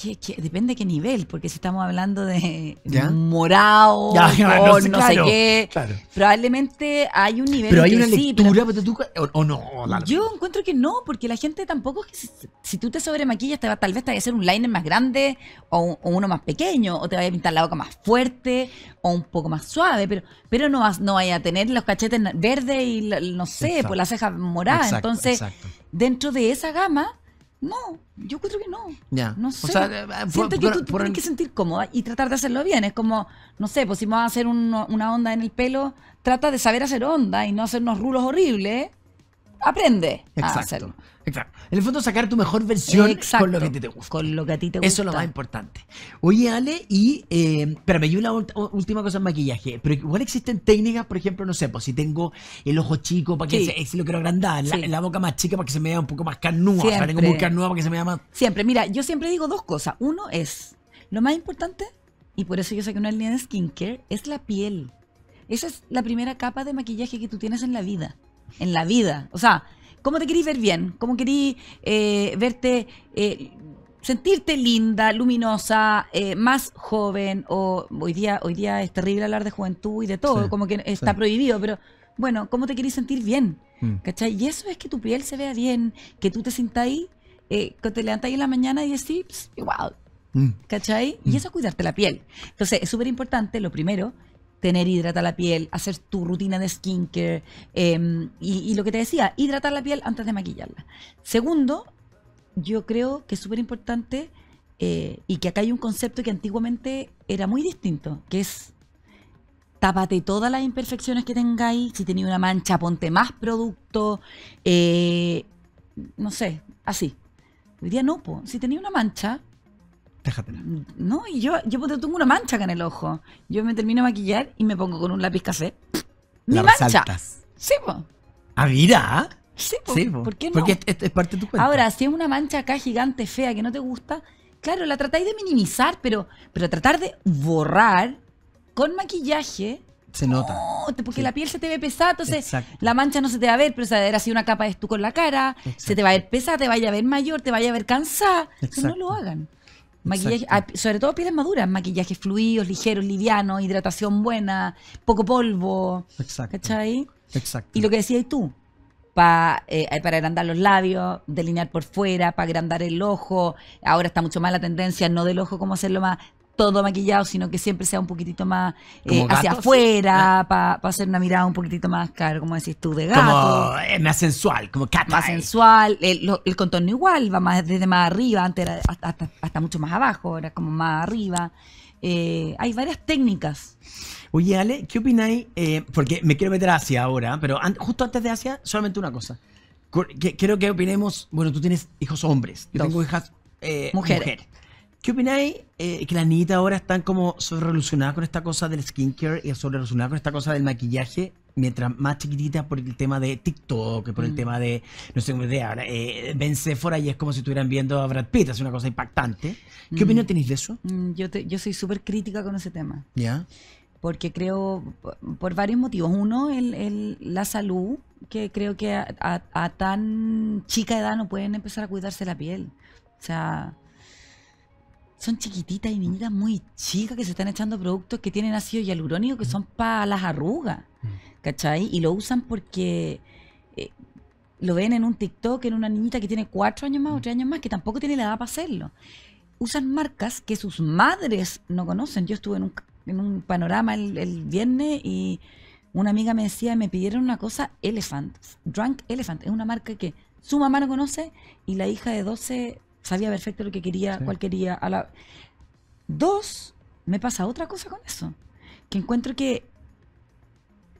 que- que depende de qué nivel, porque si estamos hablando de ¿Ya? morado, Ya, no sé, no claro, sé qué, claro. probablemente hay un nivel Pero hay que una sí, lectura, pero tú- o, o no. o la- yo encuentro que no, porque la gente tampoco es que si, si tú te sobremaquillas, te va, tal vez te vaya a hacer un liner más grande o, o uno más pequeño, o te vaya a pintar la boca más fuerte o un poco más suave, pero, pero no vas, no vaya a tener los cachetes verdes y no sé, Exacto. por las cejas moradas. Exacto, Entonces, exacto. dentro de esa gama, no, yo encuentro que no. Ya. No O sé. sea, eh, por- Siento que tú por- tienes que sentir cómoda y tratar de hacerlo bien. Es como, no sé, pues si vamos a hacer un- una onda en el pelo, trata de saber hacer onda y no hacer unos rulos horribles. Aprende a hacerlo. Exacto. En el fondo, sacar tu mejor versión Exacto. con lo que a ti te gusta. Con lo que a ti te gusta. Eso es lo más importante. Oye, Ale, y eh, espérame, y una última cosa en maquillaje. Pero igual existen técnicas, por ejemplo, no sé, pues si tengo el ojo chico para que Sí. se, si lo quiero agrandar, la, Sí. la boca más chica para que se me vea un poco más carnuda, o sea, tengo muy carnuda para que se me vea más. Siempre, mira, yo siempre digo dos cosas. Uno es, lo más importante, y por eso yo sé que no es línea de skincare, es la piel. Esa es la primera capa de maquillaje que tú tienes en la vida. En la vida. O sea, ¿cómo te querís ver bien? ¿Cómo querís eh, verte, eh, sentirte linda, luminosa, eh, más joven? O hoy día, hoy día es terrible hablar de juventud y de todo, Sí, como que está sí. prohibido, pero bueno, ¿cómo te querís sentir bien? Mm. ¿Cachai? Y eso es que tu piel se vea bien, que tú te sientas ahí, eh, que te levantas ahí en la mañana y decís, "Ps, wow, Mm. ¿cachai? Mm. Y eso es cuidarte la piel. Entonces, es súper importante, lo primero, tener hidratar la piel, hacer tu rutina de skincare eh, y, lo que te decía, hidratar la piel antes de maquillarla. Segundo, yo creo que es súper importante eh, y que acá hay un concepto que antiguamente era muy distinto, que es tápate todas las imperfecciones que tengáis. Si tenía una mancha, ponte más producto. eh, no sé, así. Hoy día no, po. Si tenía una mancha, Déjatela. no, y yo, yo tengo una mancha acá en el ojo. Yo me termino de maquillar y me pongo con un lápiz café. Mi La mancha. resaltas. Sí, po. Ah, mira. Sí, po, Sí, po. ¿por qué no? Porque es, es parte de tu cuenta. Ahora, si es una mancha acá gigante, fea, que no te gusta, claro, la tratáis de minimizar, pero, pero tratar de borrar con maquillaje, se nota. no, te- porque Sí. la piel se te ve pesada, entonces Exacto. la mancha no se te va a ver, pero sea, era así una capa de estuco en la cara, se te va a ver pesada, te vaya a ver mayor, te vaya a ver cansada. Entonces no lo hagan. Maquillaje, ah, sobre todo pieles maduras, maquillajes fluidos, ligeros, livianos, hidratación buena, poco polvo, Exacto. ¿cachai? Exacto. Y lo que decías tú, pa, eh, para agrandar los labios, delinear por fuera, para agrandar el ojo. Ahora está mucho más la tendencia, no del ojo como hacerlo más todo maquillado, sino que siempre sea un poquitito más eh, hacia afuera, para hacer una mirada un poquitito más, claro, como decís tú, de gato. como eh, más sensual, como cat Más eye. sensual, el, lo- el contorno igual, va más desde más arriba, antes era hasta, hasta, hasta mucho más abajo, ahora es como más arriba. Eh, hay varias técnicas. Oye, Ale, ¿qué opináis? Eh, porque me quiero meter a Asia ahora, pero an- justo antes de Asia, solamente una cosa. Quiero que opinemos. Bueno, tú tienes hijos hombres, yo Dos. tengo hijas Mujeres. ¿Qué opináis eh, que las niñitas ahora están como sobre revolucionadas con esta cosa del skincare y sobre revolucionadas con esta cosa del maquillaje? Mientras más chiquititas por el tema de TikTok, por el Mm. tema de, no sé cómo idea, ahora, eh, ven Sephora y es como si estuvieran viendo a Brad Pitt, es una cosa impactante. ¿Qué Mm. opinión tenéis de eso? Mm, Yo, te- yo soy súper crítica con ese tema. ¿Ya? porque creo, por- por varios motivos. Uno, el, el- la salud, que creo que a, a- a tan chica edad no pueden empezar a cuidarse la piel. O sea, son chiquititas y niñitas muy chicas que se están echando productos que tienen ácido hialurónico que son para las arrugas, ¿cachai? Y lo usan porque eh, lo ven en un TikTok, en una niñita que tiene cuatro años más o tres años más, que tampoco tiene la edad para hacerlo usan marcas que sus madres no conocen. Yo estuve en un, en un panorama el, el viernes y una amiga me decía, me pidieron una cosa, Elephant, Drunk Elephant. Es una marca que su mamá no conoce y la hija de 12 sabía perfecto lo que quería, Sí. cuál quería. A la... Dos, me pasa otra cosa con eso, que encuentro que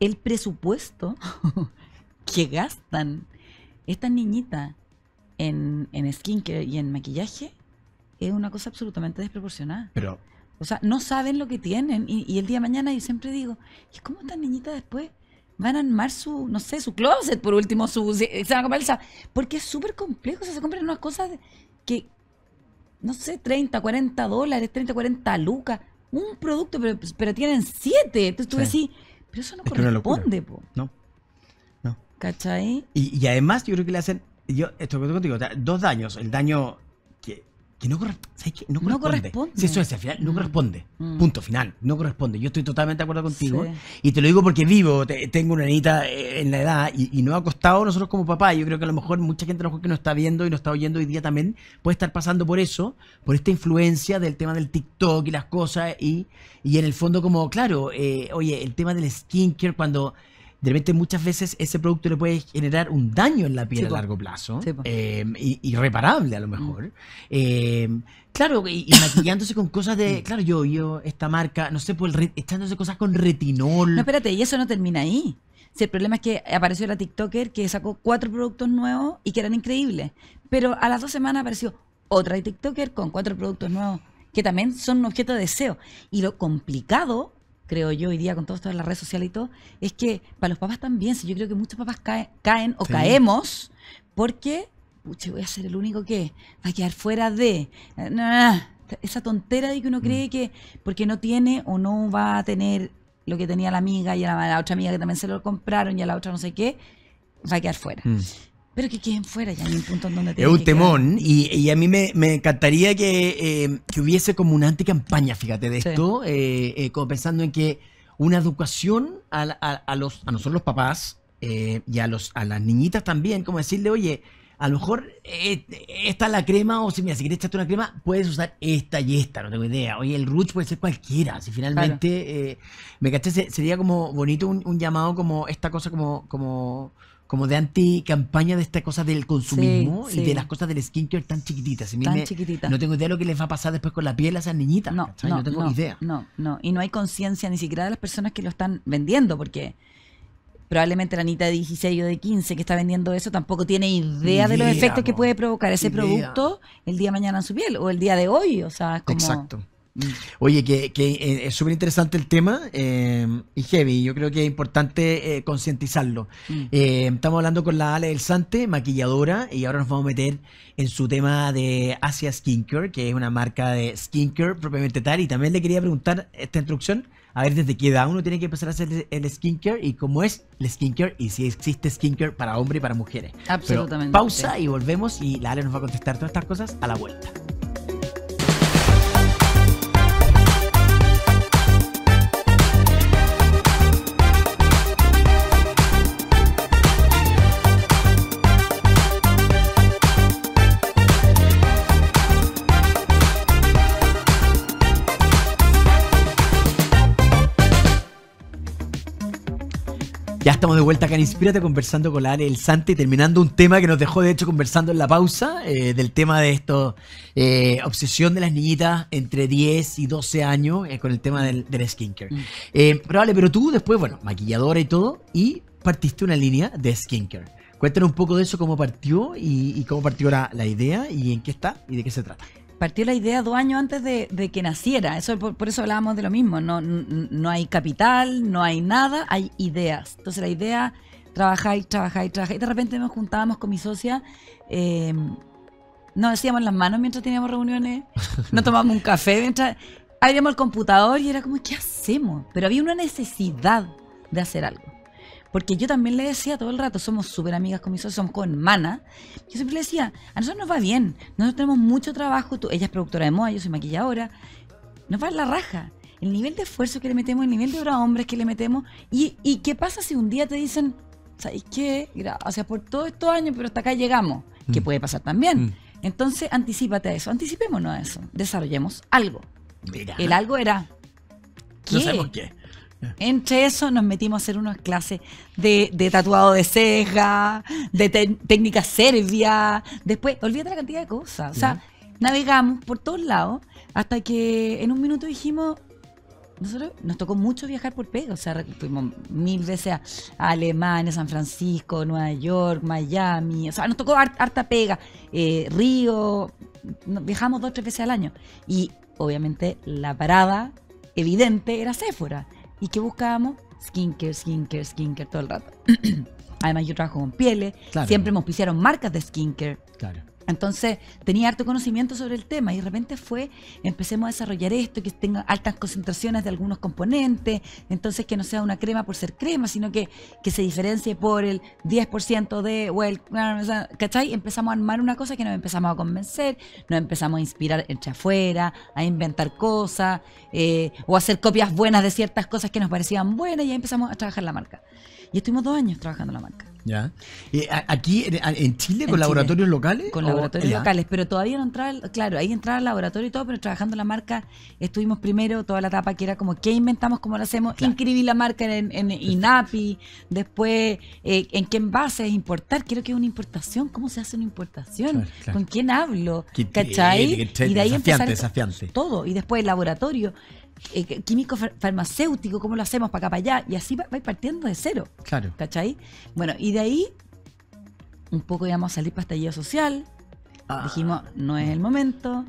el presupuesto que gastan estas niñitas en, en skincare y en maquillaje es una cosa absolutamente desproporcionada. Pero O sea, no saben lo que tienen. Y, y el día de mañana yo siempre digo, ¿y cómo estas niñitas después van a armar su, no sé, su closet por último? Su, se, van a comprar esa- Porque es súper complejo. O sea, se compran unas cosas que, no sé, 30, 40 dólares, 30, 40 lucas. Un producto, pero, pero tienen siete. Entonces tú Sí. decís, pero eso no Es corresponde, po. no. No. ¿Cachai? Y, y además yo creo que le hacen, yo esto que contigo, dos daños, el daño que, no, corre- ¿sabes qué? no No corresponde. corresponde. Si eso es, al final no Mm. corresponde. Mm. Punto final, no corresponde. Yo estoy totalmente de acuerdo contigo. Sí. Y te lo digo porque vivo, te- tengo una niñita eh, en la edad y, y nos ha costado nosotros como papá. Yo creo que a lo mejor mucha gente a lo mejor que nos está viendo y nos está oyendo hoy día también puede estar pasando por eso, por esta influencia del tema del TikTok y las cosas. Y, y en el fondo, como, claro, eh, oye, el tema del skincare, cuando de repente muchas veces ese producto le puede generar un daño en la piel Sí, a largo plazo, Sí. Mm. eh, irreparable a lo mejor. Eh, claro, y, y maquillándose con cosas de, claro, yo, yo, esta marca, no sé, por el re- echándose cosas con retinol. No, espérate, y eso no termina ahí. Si el problema es que apareció la TikToker que sacó cuatro productos nuevos y que eran increíbles. Pero a las dos semanas apareció otra TikToker con cuatro productos nuevos que también son un objeto de deseo. Y lo complicado, creo yo, hoy día con todo esto de las redes sociales y todo, es que para los papás también, si yo creo que muchos papás caen, caen o Sí. caemos porque, pucha, voy a ser el único que va a quedar fuera de... eh, esa tontera de que uno cree que porque no tiene o no va a tener lo que tenía la amiga y a la, la otra amiga que también se lo compraron y a la otra no sé qué, va a quedar fuera. Mm. Pero que queden fuera, ya hay un punto en donde Es un temón y, y a mí me, me encantaría que, eh, que hubiese como una anticampaña, fíjate, de Sí. esto, eh, eh, como pensando en que una educación a, a- a los, a nosotros los papás eh, y a, los, a las niñitas también, como decirle, oye, a lo mejor eh, esta es la crema, o si mira, si quieres echarte una crema, puedes usar esta y esta, no tengo idea. Oye, el Rouge puede ser cualquiera, si finalmente, eh, me caché, se- sería como bonito un, un llamado como esta cosa como... como como de anti-campaña de esta cosa del consumismo Sí, y sí. de las cosas del skincare tan chiquititas. Tan me- chiquititas. No tengo idea de lo que les va a pasar después con la piel a esas niñitas. No, no, no tengo no, idea. No, no. Y no hay conciencia ni siquiera de las personas que lo están vendiendo, porque probablemente la Anita de 16 o de 15 que está vendiendo eso tampoco tiene idea de los efectos que puede provocar ese Idea. producto el día de mañana en su piel o el día de hoy. O sea, es como. Exacto. Oye, que, que, eh, es súper interesante el tema eh, y heavy. Yo creo que es importante eh, concientizarlo. Mm. Eh, estamos hablando con la Ale del Sante, maquilladora, y ahora nos vamos a meter en su tema de Asia Skincare, que es una marca de skincare propiamente tal. Y también le quería preguntar esta introducción, a ver desde qué edad uno tiene que empezar a hacer el, skincare y cómo es el skincare y si existe skincare para hombre y para mujeres. Pero Absolutamente. pausa y volvemos y la Ale nos va a contestar todas estas cosas a la vuelta. Ya estamos de vuelta acá en Inspírate conversando con la Ale El Sante, terminando un tema que nos dejó de hecho conversando en la pausa, eh, del tema de esto, eh, obsesión de las niñitas entre 10 y 12 años eh, con el tema del, del skincare. Mm. Pero Ale, pero tú después, bueno, maquilladora y todo, y partiste una línea de skincare. Cuéntanos un poco de eso, cómo partió y, y cómo partió la, la idea y en qué está y de qué se trata. Partió la idea dos años antes de, de que naciera. Eso, por, por eso hablábamos de lo mismo. No, no hay capital, no hay nada, hay ideas. Entonces la idea, trabajar, trabajar, trabajar. Y de repente nos juntábamos con mi socia. eh, nos hacíamos las manos mientras teníamos reuniones. Nos tomábamos un café mientras. Abríamos el computador y era como, ¿qué hacemos? Pero había una necesidad de hacer algo. Porque yo también le decía todo el rato, somos súper amigas con mi socio, somos con hermanas. Yo siempre le decía, a nosotros nos va bien, nosotros tenemos mucho trabajo, tú, ella es productora de moda, yo soy maquilladora, nos va en la raja. El nivel de esfuerzo que le metemos, el nivel de horas hombres que le metemos. Y, y qué pasa si un día te dicen, ¿sabes qué? Gracias por todos estos años, pero hasta acá llegamos. Que Mm. puede pasar también. Mm. Entonces, anticipate a eso, anticipémonos a eso, desarrollemos algo. Mira, El algo era, ¿qué? no sabemos qué. Entre eso nos metimos a hacer unas clases de, de tatuado de ceja, de técnica serbia. Después, olvídate la cantidad de cosas. O sea, navegamos por todos lados hasta que en un minuto dijimos, nosotros nos tocó mucho viajar por pega. O sea, fuimos mil veces a, Alemania, San Francisco, Nueva York, Miami. O sea, nos tocó har- harta pega. Eh, Río, viajamos dos o tres veces al año. Y obviamente la parada evidente era Sephora. ¿Y qué buscábamos? Skincare, skincare, skincare todo el rato. Además, yo trabajo con pieles. Claro. Siempre me auspiciaron marcas de skincare. Claro. Entonces tenía harto conocimiento sobre el tema y de repente fue, empecemos a desarrollar esto, que tenga altas concentraciones de algunos componentes, entonces que no sea una crema por ser crema, sino que, que se diferencie por el 10% de, o el, ¿cachai? Empezamos a armar una cosa que nos empezamos a convencer, nos empezamos a inspirar entre afuera, a inventar cosas, eh, o hacer copias buenas de ciertas cosas que nos parecían buenas y ahí empezamos a trabajar la marca. Y estuvimos dos años trabajando la marca. Ya. Eh, aquí en, Chile, En con Chile. laboratorios locales. Con o- laboratorios ya. locales, pero todavía no entraba, claro, ahí entraba el laboratorio y todo, pero trabajando la marca, estuvimos primero toda la etapa que era como qué inventamos, cómo lo hacemos, Claro. inscribir la marca en, en INAPI, después eh, en qué envase es importar, creo que es una importación, cómo se hace una importación, Claro, claro. con quién hablo, ¿cachai? y de ahí desafiante, empezar desafiante. todo, y después el laboratorio, eh, químico far- farmacéutico, cómo lo hacemos para acá, para allá, y así va, va partiendo de cero. Claro. ¿Cachai? Bueno, y de ahí un poco íbamos a salir para estallido social. Ah, Dijimos, no es el momento.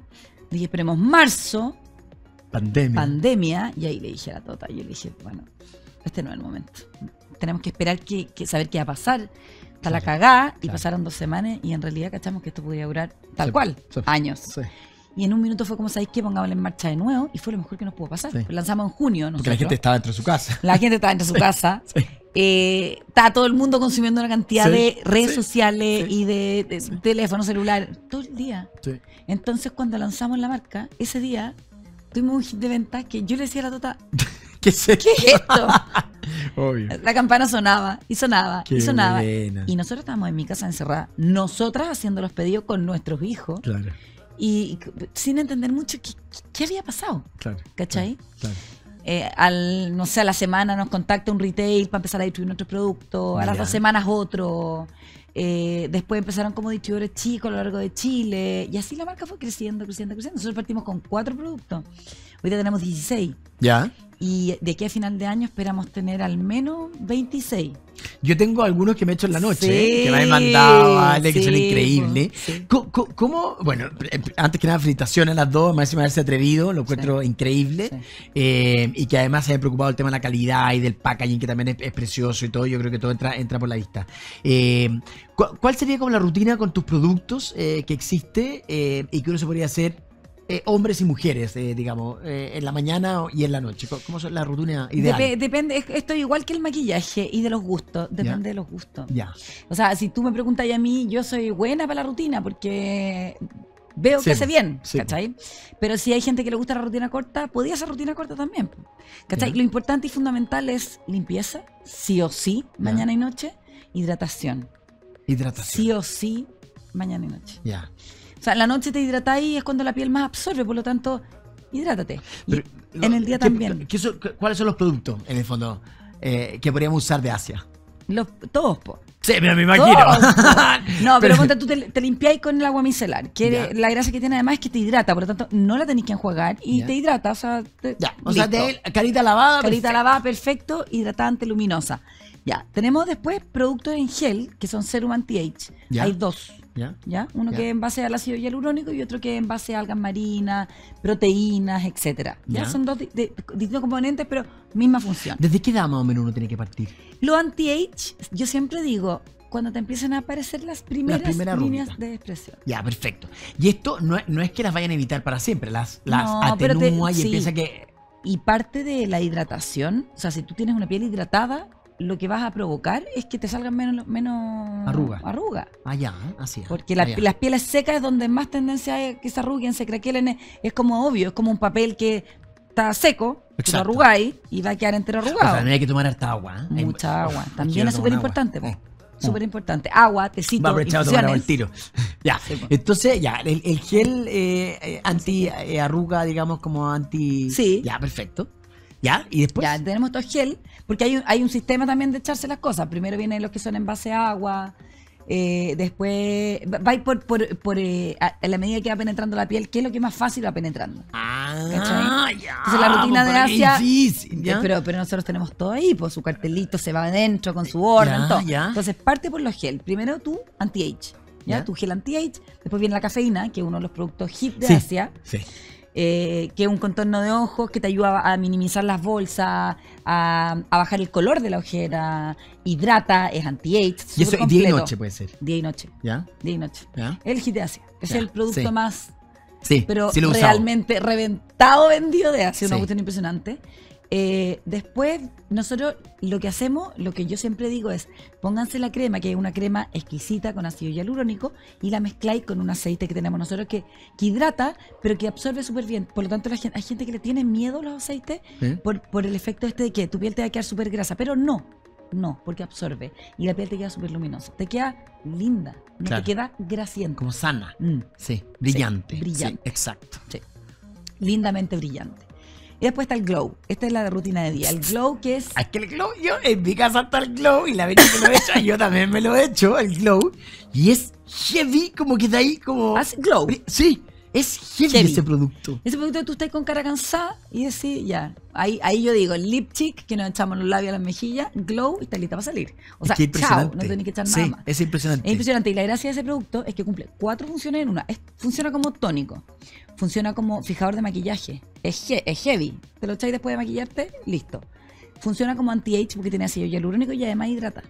Dije, esperemos marzo, pandemia. pandemia. Y ahí le dije a la Tota, yo le dije, bueno, este no es el momento. Tenemos que esperar que, que saber qué va a pasar. Está la Claro, cagada y pasaron dos semanas y en realidad cachamos que esto podía durar tal Sí, cual, sí. años. Sí. Y en un minuto fue como, ¿sabéis qué? Pongámoslo en marcha de nuevo y fue lo mejor que nos pudo pasar. Sí. Lo lanzamos en junio. Porque la nosotros. gente estaba dentro de su casa. La gente estaba en su casa. Sí. Eh, está todo el mundo consumiendo una cantidad Sí, de redes sí, sociales sí. y de, de teléfonos celulares todo el día. Sí. Entonces, cuando lanzamos la marca, ese día tuvimos un hit de venta que yo le decía a la Tota, ¿Qué sé? ¿qué es esto? Obvio. La campana sonaba y sonaba Qué y sonaba. buena. Y nosotros estábamos en mi casa encerrada, nosotras haciendo los pedidos con nuestros hijos Claro, y sin entender mucho qué, qué había pasado. claro. ¿Cachai? Claro. Eh, al, no sé, a la semana nos contacta un retail para empezar a distribuir nuestros productos, a las dos semanas otro, eh, después empezaron como distribuidores chicos a lo largo de Chile, y así la marca fue creciendo, creciendo, creciendo. Nosotros partimos con cuatro productos, hoy día tenemos 16, ¿Ya? Y de aquí a final de año esperamos tener al menos 26. Yo tengo algunos que me he hecho en la noche, Sí, que me han mandado, vale, que son increíbles. sí. ¿Cómo, Bueno, eh, antes que nada, felicitaciones a las dos, de haberse atrevido, lo encuentro increíble. Eh, y que además se haya preocupado el tema de la calidad y del packaging, que también es, es precioso y todo. Yo creo que todo entra, entra por la vista. Eh, ¿cu- ¿Cuál sería como la rutina con tus productos que existe y que uno se podría hacer? Eh, hombres y mujeres, eh, digamos, eh, en la mañana y en la noche. ¿Cómo- ¿Cómo son la rutina ideal? Dep- depende, es- esto es igual que el maquillaje y de los gustos, depende de los gustos. Ya. O sea, si tú me preguntas a mí, yo soy buena para la rutina porque veo Sí, que hace bien, sí. ¿cachai? Pero si hay gente que le gusta la rutina corta, podía hacer rutina corta también, ¿cachai? Lo importante y fundamental es limpieza, sí o sí, mañana y noche, hidratación, Hidratación. sí o sí, mañana y noche. Ya. O sea, en la noche te hidratáis y es cuando la piel más absorbe, por lo tanto, hidrátate. En el día ¿qué- también. qué ¿Cuáles son los productos, en el fondo, eh, que podríamos usar de Asia? Los, todos, po. Sí, pero me Todos, po. No, pero, Pero- tú te, te limpiáis con el agua micelar. Que la gracia que tiene además es que te hidrata, por lo tanto, no la tenéis que enjuagar y te hidrata. O sea, te- Ya, o sea, carita lavada. Carita perfecto. lavada, perfecto, hidratante, luminosa. Ya, tenemos después productos en gel que son Serum Anti-Age. Hay dos. Ya. ¿Ya? Uno Ya. que es en base al ácido hialurónico y otro que es en base a algas marinas, proteínas, etcétera. ¿Ya? Ya. Son dos di- de- distintos componentes, pero misma función. ¿Desde qué edad más o menos uno tiene que partir? Lo anti-age, yo siempre digo, cuando te empiezan a aparecer las primeras primera líneas de expresión. Ya, perfecto. Y esto no es, no es que las vayan a evitar para siempre, las, las No, pero te- atenúa y sí. empieza que. Y parte de la hidratación, o sea, si tú tienes una piel hidratada, lo que vas a provocar es que te salgan menos, menos Arruga. arruga. Ah, ya, así es. Porque la- Ah, las pieles secas es donde más tendencia hay que se arruguen, se craquelen. Es, es como obvio, es como un papel que está seco, tú lo arrugáis y va a quedar entero O sea, arrugado. también hay que tomar harta agua. ¿eh? Mucha agua. También es súper importante. Eh. Súper importante. Agua, tecito, Va a aprovechar a tomar infusiones. tiro. Ya, Sí, entonces, ya, el, el gel eh, eh, anti eh, digamos, como anti. Sí. Ya, perfecto. Ya, y después. Ya, tenemos todo gel, porque hay un, hay un sistema también de echarse las cosas. Primero vienen los que son en base a agua, eh, después va por, por, por eh, a, a la medida que va penetrando la piel, ¿qué es lo que más fácil va penetrando? Ah, ya. Entonces la rutina pues, de Asia, eh, pero, pero nosotros tenemos todo ahí, pues su cartelito se va adentro con su orden. Entonces parte por los gel. Primero tú, anti-age. ¿ya? Ya. Tu gel anti-age, después viene la cafeína, que es uno de los productos hit de Sí, Asia. Sí. Eh, que es un contorno de ojos que te ayuda a minimizar las bolsas, a, a bajar el color de la ojera, hidrata, es anti-age. Y eso súper día y completo. noche puede ser. Día y noche. ¿Ya? Día y noche. ¿Ya? El hit de Asia. Es Ya, el producto sí. más, Sí, pero sí lo realmente reventado vendido de Asia. Una cuestión impresionante. Eh, después, nosotros lo que hacemos, lo que yo siempre digo es, pónganse la crema, que es una crema exquisita con ácido hialurónico, y la mezcláis con un aceite que tenemos nosotros que, que hidrata, pero que absorbe súper bien. Por lo tanto, la hay gente que le tiene miedo a los aceites ¿Eh? por, por el efecto este de que tu piel te va a quedar súper grasa, pero no, no, porque absorbe. Y la piel te queda súper luminosa. Te queda linda, no Claro. te queda grasienta. Como sana. Mm, Sí, brillante. brillante. Sí, exacto. sí. Lindamente brillante. Y después está el glow. Esta es la rutina de día. El glow que es... Es que el glow, yo en mi casa está el glow y la que me lo he hecho, yo también me lo he hecho, el glow. Y es heavy, como que de ahí como. Hace glow. Sí, es heavy, Heavy. ese producto. Ese producto que tú estás con cara cansada y decís, ya. Ahí, ahí yo digo, el lip cheek, que nos echamos los labios a las mejillas, glow y está lista para salir. O sea, Es que chao, no tenés que echar Sí, nada más. Es impresionante. Es impresionante. Y la gracia de ese producto es que cumple cuatro funciones en una. Es- funciona como tónico. Funciona como fijador de maquillaje. Es, he- es heavy. Te lo echáis después de maquillarte, listo. Funciona como anti-age porque tiene ácido hialurónico y además hidrata.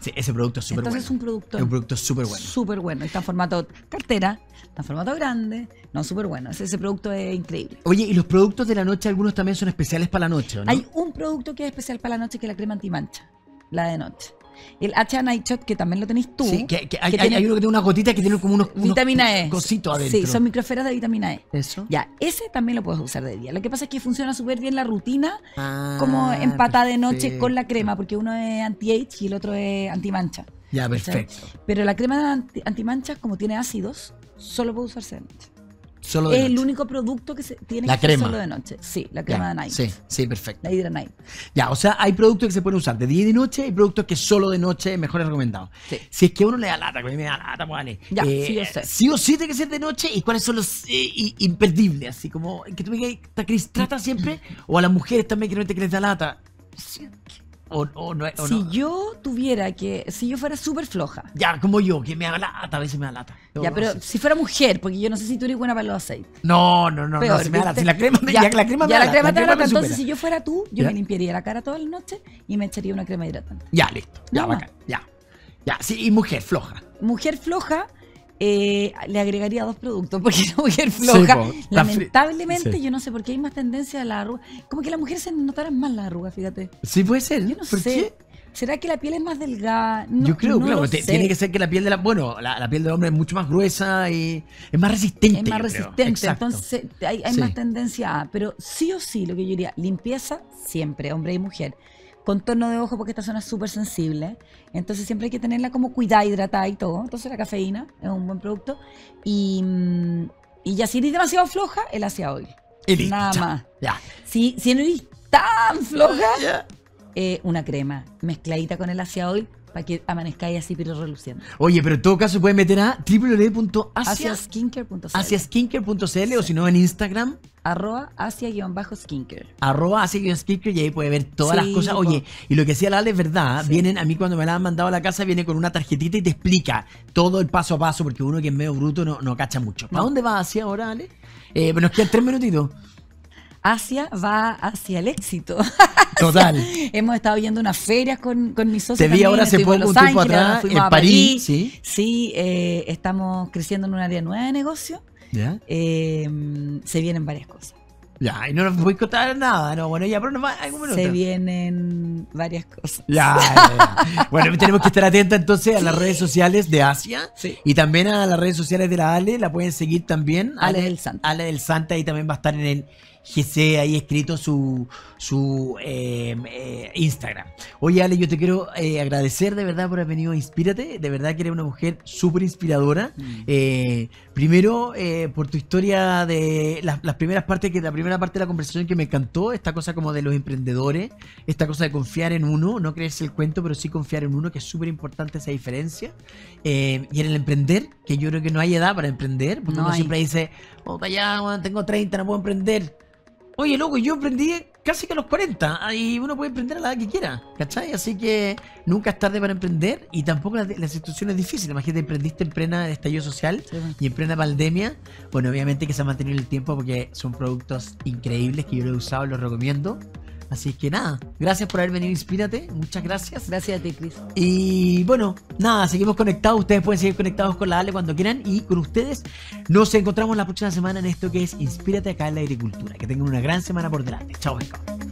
Sí, ese producto es súper bueno. Entonces es un producto Es un producto súper bueno. súper bueno. Está en formato cartera, está en formato grande. No, súper bueno. Ese, ese producto es increíble. Oye, y los productos de la noche, algunos también son especiales para la noche, ¿o ¿no? Hay un producto que es especial para la noche que es la crema antimancha. La de noche. El HA Night Shot, que también lo tenéis tú. Sí, que, que hay, que hay- tiene hay uno que tiene una gotita que tiene como unos, unos vitamina E. cositos adentro. Sí, son microesferas de vitamina E. Eso. Ya, ese también lo puedes usar de día. Lo que pasa es que funciona súper bien la rutina Ah, como empatada de noche con la crema, porque uno es anti-age y el otro es antimancha. Ya, perfecto. Pero la crema anti- antimancha, como tiene ácidos, solo puede usarse de noche. Solo de Es el único producto que se tiene La que ser crema. solo de noche. Sí, la Ya, crema de Night. Sí, sí, perfecto. La Hydra Night. Ya, o sea, hay productos que se pueden usar de día y de noche y productos que solo de noche mejor es recomendado. Sí. Si es que a uno le da lata, que a mí me da lata, pues, vale. Ya, sí, yo sé. sí o sí tiene que ser de noche y cuáles son los eh, imperdibles, así como que tú me digas, ¿esta Cris trata siempre? O a las mujeres también que no te que les da lata. Sí, o, o no, o si no? yo tuviera que, si yo fuera súper floja, Ya, como yo, que me da lata, a veces me da lata. ya, No, pero si fuera mujer, porque yo no sé si tú eres buena para los aceites. No, no, no, no, si me da lata. ¿viste? Si la crema, ya, la crema me ya da la crema te me entonces si yo fuera tú, yo ¿Ya? me limpiaría la cara toda la noche y me echaría una crema hidratante. Ya, listo. Ya, bacán. Ya. Ya, sí, y mujer, floja. Mujer floja, eh, le agregaría dos productos, porque la mujer floja, po, lamentablemente, sí. yo no sé por qué hay más tendencia a la arruga. Como que las mujeres se notaran más la arruga, fíjate. Sí, puede ser. Yo no ¿Por sé. qué? ¿Será que la piel es más delgada? No, Yo creo, no claro, tiene que ser que la piel de la. Bueno, la, la piel del hombre es mucho más gruesa y es más resistente. es más resistente, Exacto. entonces hay, hay Sí. más tendencia a, pero sí o sí, lo que yo diría, limpieza siempre, hombre y mujer. Contorno de ojo porque esta zona es súper sensible, entonces siempre hay que tenerla como cuidada, hidratada y todo. Entonces la cafeína es un buen producto. Y, mm, y ya si eres demasiado floja, el Asia Oil. Y Nada ya, más. Ya. Si, si no eres tan floja, eh, una crema mezcladita con el Asia Oil para que amanezcáis así pero reluciendo. Oye, pero en todo caso pueden meter a www.asia Asiaskincare.cl asiaskincare.cl o si no en Instagram arroba asia-skincare. arroba asiaskincare y ahí puede ver todas Sí, las cosas. Oye, y lo que decía la Ale es verdad, Sí. vienen a mí cuando me la han mandado a la casa, viene con una tarjetita y te explica todo el paso a paso, porque uno que es medio bruto no, no cacha mucho. ¿Para No. dónde va Asia ahora, Ale? Eh, nos quedan tres minutitos. Asia va hacia el éxito. Total. Hemos estado yendo a unas ferias con, con mis socios. Te vi también, ahora hace poco, un tiempo atrás, en París, sí. Sí, eh, estamos creciendo en un área nueva de negocio. ¿Ya? Eh, se vienen varias cosas. Ya, y no nos voy a contar nada, no, bueno, ya, pero nos va algún minuto. Se vienen varias cosas. Ya, ya, ya. Bueno, tenemos que estar atentos entonces a las redes sociales de Asia Sí. y también a las redes sociales de la Ale, la pueden seguir también. Ale del Santa. Ale del Santa, ahí también va a estar en el GC, ahí escrito su, su eh, eh, Instagram. Oye, Ale, yo te quiero eh, agradecer de verdad por haber venido a Inspírate, de verdad que eres una mujer súper inspiradora. Mm. Primero, por tu historia de las, las primeras partes, que la primera parte de la conversación que me encantó, esta cosa como de los emprendedores, esta cosa de confiar en uno, no creerse el cuento, pero sí confiar en uno, que es súper importante esa diferencia. Y en el emprender, que yo creo que no hay edad para emprender, porque No uno hay. siempre dice, oh, ya, tengo 30, no puedo emprender. Oye, loco, yo emprendí casi que a los 40 ah, y uno puede emprender a la edad que quiera, ¿cachai? Así que nunca es tarde para emprender y tampoco la, la situación es difícil. Imagínate, emprendiste en plena estallido social Sí, y en plena pandemia. Bueno, obviamente que se ha mantenido el tiempo porque son productos increíbles que yo lo he usado y los recomiendo. Así que nada, gracias por haber venido, Inspírate, muchas gracias. Gracias a ti, Cris. Y bueno, nada, seguimos conectados. Ustedes pueden seguir conectados con la Ale cuando quieran. Y con ustedes nos encontramos la próxima semana en esto que es Inspírate acá en la agricultura. Que tengan una gran semana por delante. Chao, chao.